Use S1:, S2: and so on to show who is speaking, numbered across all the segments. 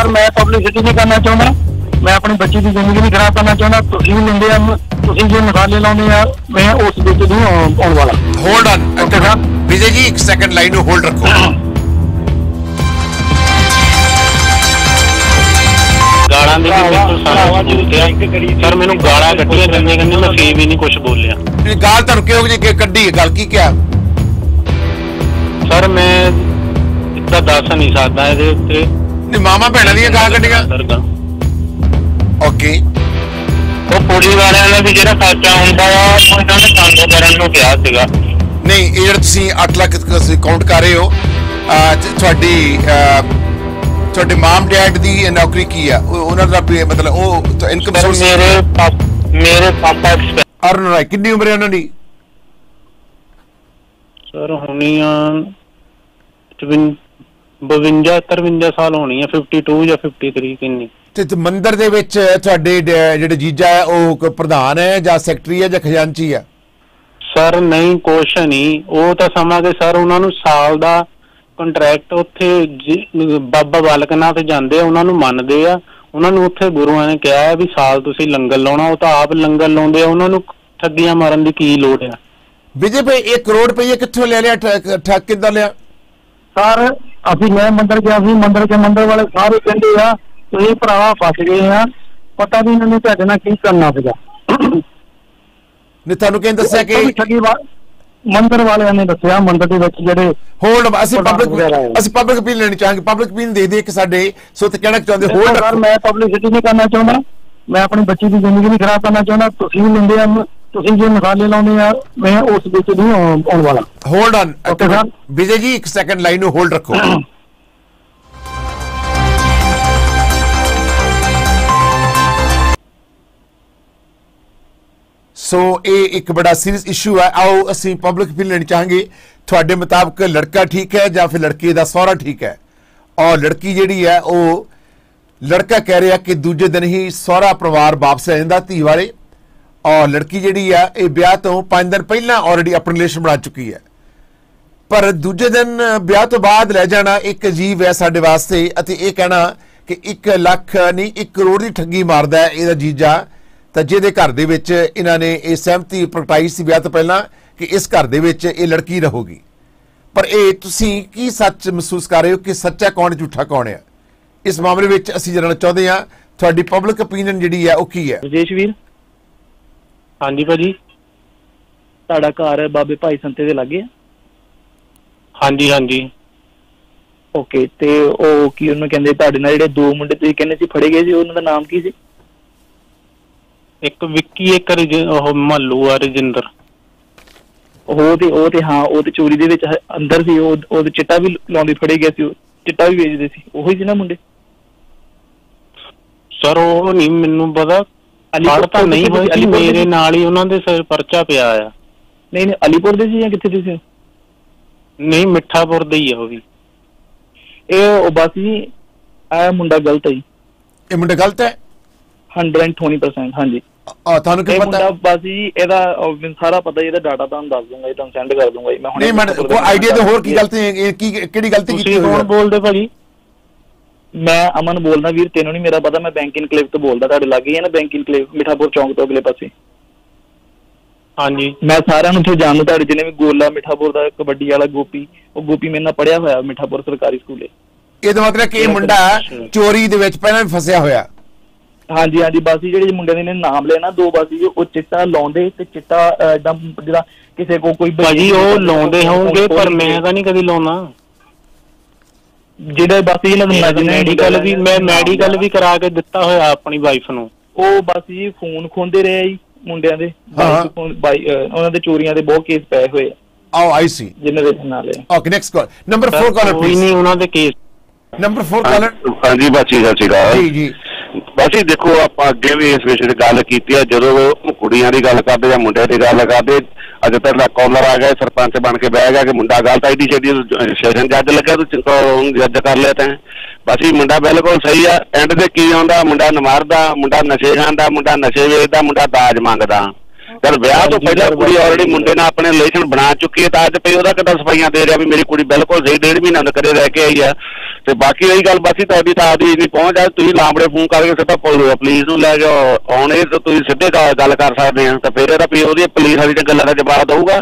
S1: Sir ਮੈਂ publicity ਨਹੀਂ ਕਰਨਾ ਚਾਹੁੰਦਾ। ਮੈਂ ਆਪਣੀ ਬੱਚੀ ਦੀ ਜ਼ਿੰਦਗੀ ਨਹੀਂ ਖਰਾਬ ਕਰਨਾ ਚਾਹੁੰਦਾ। ਤੁਸੀਂ ਲੈਂਦੇ ਆ ਤੁਸੀਂ ਜੇ ਮਸਾਲੇ ਲਾਉਂਦੇ ਆ। ਮੈਂ ਉਸ ਵਿੱਚ ਨਹੀਂ ਆਉਣ ਵਾਲਾ।
S2: Hold on
S1: sir.
S2: ਵਿਜੇ ਜੀ ਇੱਕ ਸੈਕਿੰਡ ਲਾਈਨ ਨੂੰ ਹੋਲਡ ਰੱਖੋ।
S3: ਗਾਲਾਂ ਦੀ ਵੀ ਬਿਲਕੁਲ ਸਾਰਾ ਹੈ ਸਰ ਮੈਨੂੰ ਗਾਲਾਂ ਕੱਢੀਆਂ ਜਾਂਦੀਆਂ ਕਹਿੰਦੇ ਮੈਂ ਫੇਰ ਵੀ ਨਹੀਂ ਕੁਝ ਬੋਲਿਆ।
S2: ਇਹ ਗਾਲ ਤੁਹਾਨੂੰ ਕਿਹੋ ਜਿਹੀ ਕਿ ਕੱਢੀ ਗੱਲ ਕੀ ਕਿਹਾ?
S3: ਸਰ ਮੈਂ ਇੱਦਾਂ ਦੱਸ ਨਹੀਂ ਸਕਦਾ ਇਹਦੇ ਉੱਤੇ।
S2: ਨਹੀਂ ਮਾਮਾ ਭੈਣਾਂ ਦੀਆਂ ਗਾਲ ਕੱਢੀਆਂ।
S3: ਗਾ-
S2: ਓਕੇ।
S3: ਉਹ ਪੁਲਿਸ ਵਾਲਿਆਂ ਨੇ ਵੀ ਜਿਹੜਾ ਖਰਚਾ ਹੁੰਦਾ ਆ ਉਹ ਇਹਨਾਂ ਨੇ ਤੰਗ ਕਰਨ ਨੂੰ ਕਿਹਾ ਸੀਗਾ।
S2: ਨਹੀਂ ਇਹ ਜਿਹੜਾ ਤੁਸੀਂ 8 ਲੱਖ ਤੁਸੀਂ ਕਾਊਂਟ ਕਰ ਰਹੇ ਹੋ ਤੁਹਾਡੀ ਤੁਹਾਡੇ ਮਾਮ ਡੈਡ ਦੀ ਨੌਕਰੀ ਕੀ ਆ? ਉਹ- ਉਹਨਾਂ ਦਾ ਵੀ ਮਤਲਬ ਉਹ ਇਨਕਮ
S3: ਸਰ
S2: ਸੋਰਸ
S3: ਮੇਰੇ ਪਾਪ ਮੇਰੇ ਪਾਪਾ
S2: ਅਰਨ ਰਾਏ ਕਿੰਨੀ ਉਮਰ ਹੈ ਉਹਨਾਂ ਦੀ?
S3: ਸਰ ਹੋਣੀ ਆ 52 53 ਸਾਲ ਹੋਣੀ ਆ 52 ਜਾਂ 53 ਕਿੰਨੀ?
S2: ਤੇ ਮੰਦਿਰ ਦੇ ਵਿੱਚ ਤੁਹਾਡੇ ਜਿਹੜੇ ਜੀਜਾ ਹੈ ਉਹ ਪ੍ਰਧਾਨ ਹੈ ਜਾਂ ਸੈਕਟਰੀ ਹੈ ਜਾਂ ਖਜ਼ਾਨਚੀ ਹੈ?
S3: ਸਰ ਨਹੀਂ ਕੁਛ ਨਹੀਂ। ਉਹ ਤਾਂ ਸਮਾਂ ਕਿ ਸਰ ਉਹਨਾਂ ਨੂੰ ਸਾਲ ਦਾ ਕੰਟਰੈਕਟ ਉੱਥੇ ਬਾਬਾ ਬਾਲਕ ਨਾਥ ਜਾਂਦੇ ਆ ਉਹਨਾਂ ਨੂੰ ਮੰਨਦੇ ਆ। ਉਹਨਾਂ ਨੂੰ ਉੱਥੇ ਗੁਰੂਆਂ ਨੇ ਕਿਹਾ ਹੈ ਵੀ ਸਾਲ ਤੁਸੀਂ ਲੰਗਰ ਲਾਉਣਾ ਉਹ ਤਾਂ ਆਪ ਲੰਗਰ ਲਾਉਂਦੇ ਆ ਉਹਨਾਂ ਨੂੰ ਠੱਗੀਆਂ ਮਾਰਨ ਦੀ ਕੀ ਲੋੜ ਆ?
S2: ਵਿਜੇ ਭਾਈ 1 ਕਰੋੜ ਰੁਪਏ ਕਿੱਥੋਂ ਲੈ ਲਿਆ ਠੱਗ ਕਿੱਦਾਂ ਲਿਆ?
S1: ਸਰ ਅਸੀਂ ਮੈਂ ਮੰਦਰ ਗਿਆ ਸੀ ਮੰਦਰ ਕੇ ਮੰਦਰ ਵਾਲੇ ਸਾਰੇ ਕਹਿੰਦੇ ਆ ਤੁਸੀਂ ਭਰਾਵਾ ਫਸ ਗਏ ਆ ਪਤਾ ਨਹੀਂ ਮੈਨੂੰ ਤੁਹਾਡੇ ਨਾਲ ਕੀ ਕਰਨਾ ਸੀਗਾ
S2: ਨੇ ਤੁਹਾਨੂੰ ਕਿਹਨ ਦੱਸਿਆ ਕਿ
S1: ਮੰਦਰ ਵਾਲਿਆਂ ਨੇ ਦੱਸਿਆ ਮੰਦਰ ਦੇ ਵਿੱਚ ਜਿਹੜੇ
S2: ਹੋਲਡ ਅਸੀਂ। ਪਬਲਿਕ ਅਸੀਂ ਪਬਲਿਕ ਅਪੀਲ ਲੈਣੀ ਚਾਹਾਂਗੇ ਪਬਲਿਕ ਅਪੀਲ ਦੇ ਦੇ ਕਿ ਸਾਡੇ ਸੋ ਤੇ ਕਹਿਣਾ ਚਾਹੁੰਦੇ ਹੋਲਡ
S1: ਸਰ ਮੈਂ ਪਬਲਿਸਿਟੀ ਨਹੀਂ ਕਰਨਾ ਚਾਹੁੰਦਾ ਮੈਂ ਆਪਣੀ ਬੱਚੀ ਦੀ ਜ਼ਿੰਦਗੀ ਨਹੀਂ ਖਰਾਬ ਕਰਨਾ ਚਾਹੁੰਦਾ ਤੁਸੀਂ ਵੀ ਲੈਂਦੇ ਆ ਤੁਸੀਂ ਜੇ ਮਸਾਲੇ ਲਾਉਂਦੇ ਆ ਮੈਂ ਉਸ ਵਿੱਚ ਨਹੀਂ ਆਉਣ ਵਾਲਾ।
S2: Hold on. ਵਿਜੇ ਜੀ ਇੱਕ ਸੈਕਿੰਡ ਲਾਈਨ ਨੂੰ ਹੋਲਡ ਰੱਖੋ। ਸੋ ਇਹ ਇੱਕ ਬੜਾ ਸੀਰੀਅਸ ਇਸ਼ੂ ਹੈ ਆਓ ਅਸੀਂ ਪਬਲਿਕ ਲੈਣੀ ਚਾਹਾਂਗੇ ਤੁਹਾਡੇ ਮੁਤਾਬਕ ਲੜਕਾ ਠੀਕ ਹੈ ਜਾਂ ਫਿਰ ਲੜਕੀ ਦਾ ਸਹੁਰਾ ਠੀਕ ਹੈ? ਔਰ ਲੜਕੀ ਜਿਹੜੀ ਹੈ ਉਹ ਲੜਕਾ ਕਹਿ ਰਿਹਾ ਕਿ ਦੂਜੇ ਦਿਨ ਹੀ ਸਹੁਰਾ ਪਰਿਵਾਰ ਵਾਪਸ ਆ ਜਾਂਦਾ ਧੀ ਵਾਲੇ। ਔਰ ਲੜਕੀ ਜਿਹੜੀ ਆ, ਇਹ ਵਿਆਹ ਤੋਂ 5 ਦਿਨ ਪਹਿਲਾਂ ਆਲਰੇਡੀ ਆਪਣੀ ਰਿਲੇਸ਼ਨ ਬਣਾ ਚੁੱਕੀ ਹੈ। ਪਰ ਦੂਜੇ ਦਿਨ ਵਿਆਹ ਤੋਂ ਬਾਅਦ ਲੈ ਜਾਣਾ ਇੱਕ ਅਜੀਬ ਹੈ ਸਾਡੇ ਵਾਸਤੇ ਅਤੇ ਇਹ ਕਹਿਣਾ ਕਿ 1 ਲੱਖ ਨਹੀਂ 1 ਕਰੋੜ ਦੀ ਠੱਗੀ ਮਾਰਦਾ ਹੈ ਇਹਦਾ ਜੀਜਾ। ਤਾਂ ਜਿਹਦੇ ਘਰ ਦੇ ਵਿੱਚ ਇਹਨਾਂ ਨੇ ਇਹ ਸਹਿਮਤੀ ਪ੍ਰਗਟਾਈ ਸੀ ਵਿਆਹ ਤੋਂ ਪਹਿਲਾਂ ਕਿ ਇਸ ਘਰ ਦੇ ਵਿੱਚ ਇਹ ਲੜਕੀ ਰਹੂਗੀ। ਪਰ ਇਹ ਤੁਸੀਂ ਕੀ ਸੱਚ ਮਹਿਸੂਸ ਕਰ ਰਹੇ ਹੋ ਕਿ ਸੱਚਾ ਕੌਣ, ਝੂਠਾ ਕੌਣ ਹੈ ਇਸ ਮਾਮਲੇ ਵਿੱਚ ਅਸੀਂ ਜਾਣਨਾ ਚਾਹੁੰਦੇ ਹਾਂ, ਤੁਹਾਡੀ ਪਬਲਿਕ ਓਪੀਨੀਅਨ ਜਿਹੜੀ ਹੈ ਉਹ ਕੀ ਹੈ?
S4: ਰਜੇਸ਼ ਵੀਰ।
S3: ਹਾਂਜੀ ਭਾਜੀ।
S4: ਤੁਹਾਡਾ ਘਰ ਬਾਬੇ ਭਾਈ ਸੰਤੇ ਦੇ ਲਾਗੇ ਆ?
S3: ਹਾਂਜੀ ਹਾਂਜੀ।
S4: ਓਕੇ ਤੇ ਉਹ ਕੀ ਉਹਨੂੰ ਕਹਿੰਦੇ ਤੁਹਾਡੇ ਨਾਲ ਜਿਹੜੇ ਦੋ ਮੁੰਡੇ ਤੁਸੀਂ ਕਹਿੰਦੇ ਸੀ ਫੜੇ ਗਏ ਸੀ ਉਹਨਾਂ ਦਾ ਨਾਮ ਕੀ ਸੀ?
S3: ਇੱਕ ਵਿੱਕੀ ਇੱਕ ਰਜ- ਉਹ ਮਹੱਲੂ ਆ ਰਜਿੰਦਰ।
S4: ਉਹ ਤੇ ਉਹ ਤੇ ਹਾਂ ਉਹ ਤੇ ਚੋਰੀ ਦੇ ਵਿੱਚ ਹ- ਅੰਦਰ ਸੀ ਉਹ ਉਹ ਤੇ ਚਿੱਟਾ ਵੀ ਲਾਉਂਦੇ ਫੜੇ ਗਏ ਸੀ ਉਹ ਚਿੱਟਾ ਵੀ ਵੇਚਦੇ ਸੀ ਉਹੀ ਸੀ ਨਾ ਮੁੰਡੇ?
S3: ਸਰ ਉਹ ਨਹੀਂ ਮੈਨੂੰ ਪਤਾ।
S4: ਅਲੀਪੁਰ
S3: ਤਾਂ ਨਹੀਂ ਹੋਈ ਸੀ ਮੇਰੇ? ਨਾਲ ਹੀ ਉਹਨਾਂ ਦੇ ਸਿਰ ਪਰਚਾ ਪਿਆ ਆ।
S4: ਨਹੀਂ ਨਹੀਂ ਅਲੀਪੁਰ ਦੇ ਸੀ ਜਾਂ ਕਿੱਥੇ ਦੇ ਸੀ?
S3: ਨਹੀਂ ਮਿੱਠਾਪੁਰ ਦੇ ਹੀ ਆ ਉਹ ਵੀ।
S4: ਇਹ ਉਹ ਬਸ ਜੀ ਇਹ ਮੁੰਡਾ ਗਲਤ ਹੈ
S2: ਇਹ ਮੁੰਡਾ ਗਲਤ ਹੈ?
S4: 120% ਹਾਂਜੀ।
S2: ਆ ਤੁਹਾਨੂੰ ਕੀ
S4: ਇਹ
S2: ਪਤਾ?
S4: ਮੁੰਡਾ ਬਸ ਜੀ ਇਹਦਾ ਮੈਨੂੰ ਸਾਰਾ ਪਤਾ ਇਹਦਾ ਡਾਟਾ ਤੁਹਾਨੂੰ ਦੱਸ ਦੂੰਗਾ ਜੀ ਤੁਹਾਨੂੰ ਸੈਂਡ ਕਰ ਦੂੰਗਾ ਜੀ ਮੈਂ ਹੁਣੇ
S2: ਨਹੀਂ ਮੈਂ ਕੋਈ ਆਈਡੀਆ ਤੇ ਹੋਰ ਕੀ ਗਲਤੀ ਹੈ? ਇਹ ਕੀ ਕਿਹੜੀ ਗਲਤੀ ਕੀਤੀ
S3: ਤੁਸੀਂ
S2: ਹੋਈ
S3: ਕੌਣ
S2: ਹੈ?
S3: ਬੋਲਦੇ ਭਾਜੀ?
S4: ਮੈਂ ਅਮਨ ਬੋਲਦਾ ਵੀਰ ਤੈਨੂੰ ਨਹੀਂ ਮੇਰਾ ਪਤਾ ਮੈਂ ਬੈਂਕ ਇਨਕਲੇਵ ਤੋਂ ਬੋਲਦਾ ਤੁਹਾਡੇ ਲਾਗੇ ਹੀ ਹੈ ਨਾ ਬੈਂਕ ਇਨਕਲੇਵ ਮਿਠਾਪੁਰ ਚੌਂਕ ਤੋਂ ਅਗਲੇ ਪਾਸੇ।
S3: ਹਾਂਜੀ।
S4: ਮੈਂ ਸਾਰਿਆਂ ਨੂੰ ਇੱਥੇ ਜਾਣਦਾ ਤੁਹਾਡੇ ਜਿਹਨੇ ਵੀ ਗੋਲਾ ਮਿਠਾਪੁਰ ਦਾ ਕਬੱਡੀ ਵਾਲਾ ਗੋਪੀ ਉਹ ਗੋਪੀ ਮੇਰੇ ਨਾਲ ਪੜਿਆ ਹੋਇਆ ਮਿਠਾਪੁਰ ਸਰਕਾਰੀ ਸਕੂਲੇ।
S2: ਇਹਦਾ ਮਤਲਬ ਕਿ ਇਹ ਮੁੰਡਾ ਚੋਰੀ ਦੇ ਵਿੱਚ ਪਹਿਲਾਂ ਵੀ ਫਸਿਆ ਹੋਇਆ।
S4: ਹਾਂਜੀ ਹਾਂਜੀ ਬਾਸੀ ਜਿਹੜੇ ਮੁੰਡੇ ਦੇ ਨੇ ਨਾਮ ਲੈਣਾ ਦੋ ਬਾਸੀ ਉਹ ਚਿੱਟਾ ਲਾਉਂਦੇ ਤੇ ਚਿੱਟਾ ਇਦਾਂ ਜਿਹੜਾ ਕਿਸੇ ਕੋ ਕੋਈ
S3: ਭਾਜੀ ਉਹ ਲਾਉਂਦੇ ਹੋਣਗੇ ਪਰ ਮੈਂ ਤਾਂ ਨਹੀਂ ਕਦੀ ਲਾਉਣਾ।
S4: ਜਿਹੜੇ ਬਾਸੀ ਇਹਨਾਂ
S3: ਮੈਂ
S4: ਨੂੰ
S3: ਮੈਡੀਕਲ ਵੀ ਮੈਂ ਮੈਡੀਕਲ ਵੀ ਕਰਾ ਕੇ ਦਿੱਤਾ ਹੋਇਆ ਆਪਣੀ ਵਾਈਫ ਨੂੰ।
S4: ਉਹ ਬਾਸੀ ਜੀ ਫੋਨ ਖੋਂਦੇ ਰਹੇ ਜੀ ਮੁੰਡਿਆਂ ਦੇ। ਉਹਨਾਂ ਦੇ ਚੋਰੀਆਂ ਦੇ ਬਹੁਤ ਕੇਸ ਪਏ ਹੋਏ ਆ।
S2: ਆਓ ਆਈ ਸੀ
S4: ਦੇ ਨਾਲ ਹੈ
S2: okay next call number 4 caller please
S3: ਨਹੀਂ ਉਹਨਾਂ ਦੇ ਕੇਸ
S2: ਨੰਬਰ 4 ਕਾਲਰ
S5: ਹਾਂਜੀ ਬਾਚੀ ਸਤਿ ਸ਼੍ਰੀ ਅਕਾਲ।
S2: ਜੀ ਜੀ।
S5: ਬਾਚੀ ਦੇਖੋ, ਆਪਾਂ ਅੱਗੇ ਵੀ ਇਸ ਵਿਸ਼ੇ ਤੇ ਗੱਲ ਕੀਤੀ ਆ, ਜਦੋਂ ਕੁੜੀਆਂ ਦੀ ਗੱਲ ਕਰਦੇ ਜਾਂ ਮੁੰਡਿਆਂ ਦੀ ਗੱਲ ਕਰਦੇ, ਅੱਜ ਤੱਕ ਦਾ ਕਾਲਰ ਆ ਗਿਆ ਸਰਪੰਚ ਬਣ ਕੇ ਬਹਿ ਗਿਆ ਕਿ ਮੁੰਡਾ ਗਲਤ ਆਈਡੀ ਛੇੜੀ ਸੈਸ਼ਨ ਜੱਜ ਲੱਗਿਆ, ਤੂੰ ਜੱਜ ਕਰ ਲਿਆ ਤੈਂ। ਬਾਕੀ ਮੁੰਡਾ ਬਿਲਕੁਲ ਸਹੀ ਆ ਐਂਡ ਤੇ ਕੀ ਆਉਂਦਾ, ਮੁੰਡਾ ਨਮਾਰਦਾ, ਮੁੰਡਾ ਨਸ਼ੇ ਖਾਂਦਾ, ਮੁੰਡਾ ਨਸ਼ੇ ਵੇਚਦਾ, ਮੁੰਡਾ ਦਾਜ ਮੰਗਦਾ। ਚਲ ਵਿਆਹ ਤੋਂ ਪਹਿਲਾਂ ਕੁੜੀ ਆਲਰੇਡੀ ਮੁੰਡੇ ਨਾਲ ਆਪਣੇ ਰਿਲੇਸ਼ਨ ਬਣਾ ਚੁੱਕੀ ਹੈ ਤਾਂ ਅੱਜ ਪਈ ਉਹਦਾ ਕਿੱਦਾਂ ਸਫਾਈਆਂ ਦੇ ਰਿਹਾ ਵੀ ਮੇਰੀ ਕੁੜੀ ਬਿਲਕੁਲ ਸਹੀ ਡੇਢ ਮਹੀਨਾ ਤੋਂ ਕਰੇ ਰਹਿ ਕੇ ਆਈ ਆ। ਤੇ ਬਾਕੀ ਰਹੀ ਗੱਲ ਬਾਕੀ ਤੁਹਾਡੀ ਤਾਂ ਆਦੀ ਨਹੀਂ ਪਹੁੰਚ ਆ ਤੁਸੀਂ ਲਾਂਬੜੇ ਫੋਨ ਕਰਕੇ ਸਿੱਧਾ ਪੁਲਿਸ ਨੂੰ ਲੈ ਜਾਓ ਆਉਣੇ ਤਾਂ ਤੁਸੀਂ ਸਿੱਧੇ ਗੱਲ ਗੱਲ ਕਰ ਸਕਦੇ ਆ ਤਾਂ ਫਿਰ ਇਹਦਾ ਵੀ ਉਹਦੀ ਪੁਲਿਸ ਵਾਲੀ ਤੇ ਗੱਲਾਂ ਦਾ ਜਵਾਬ ਦਊਗਾ।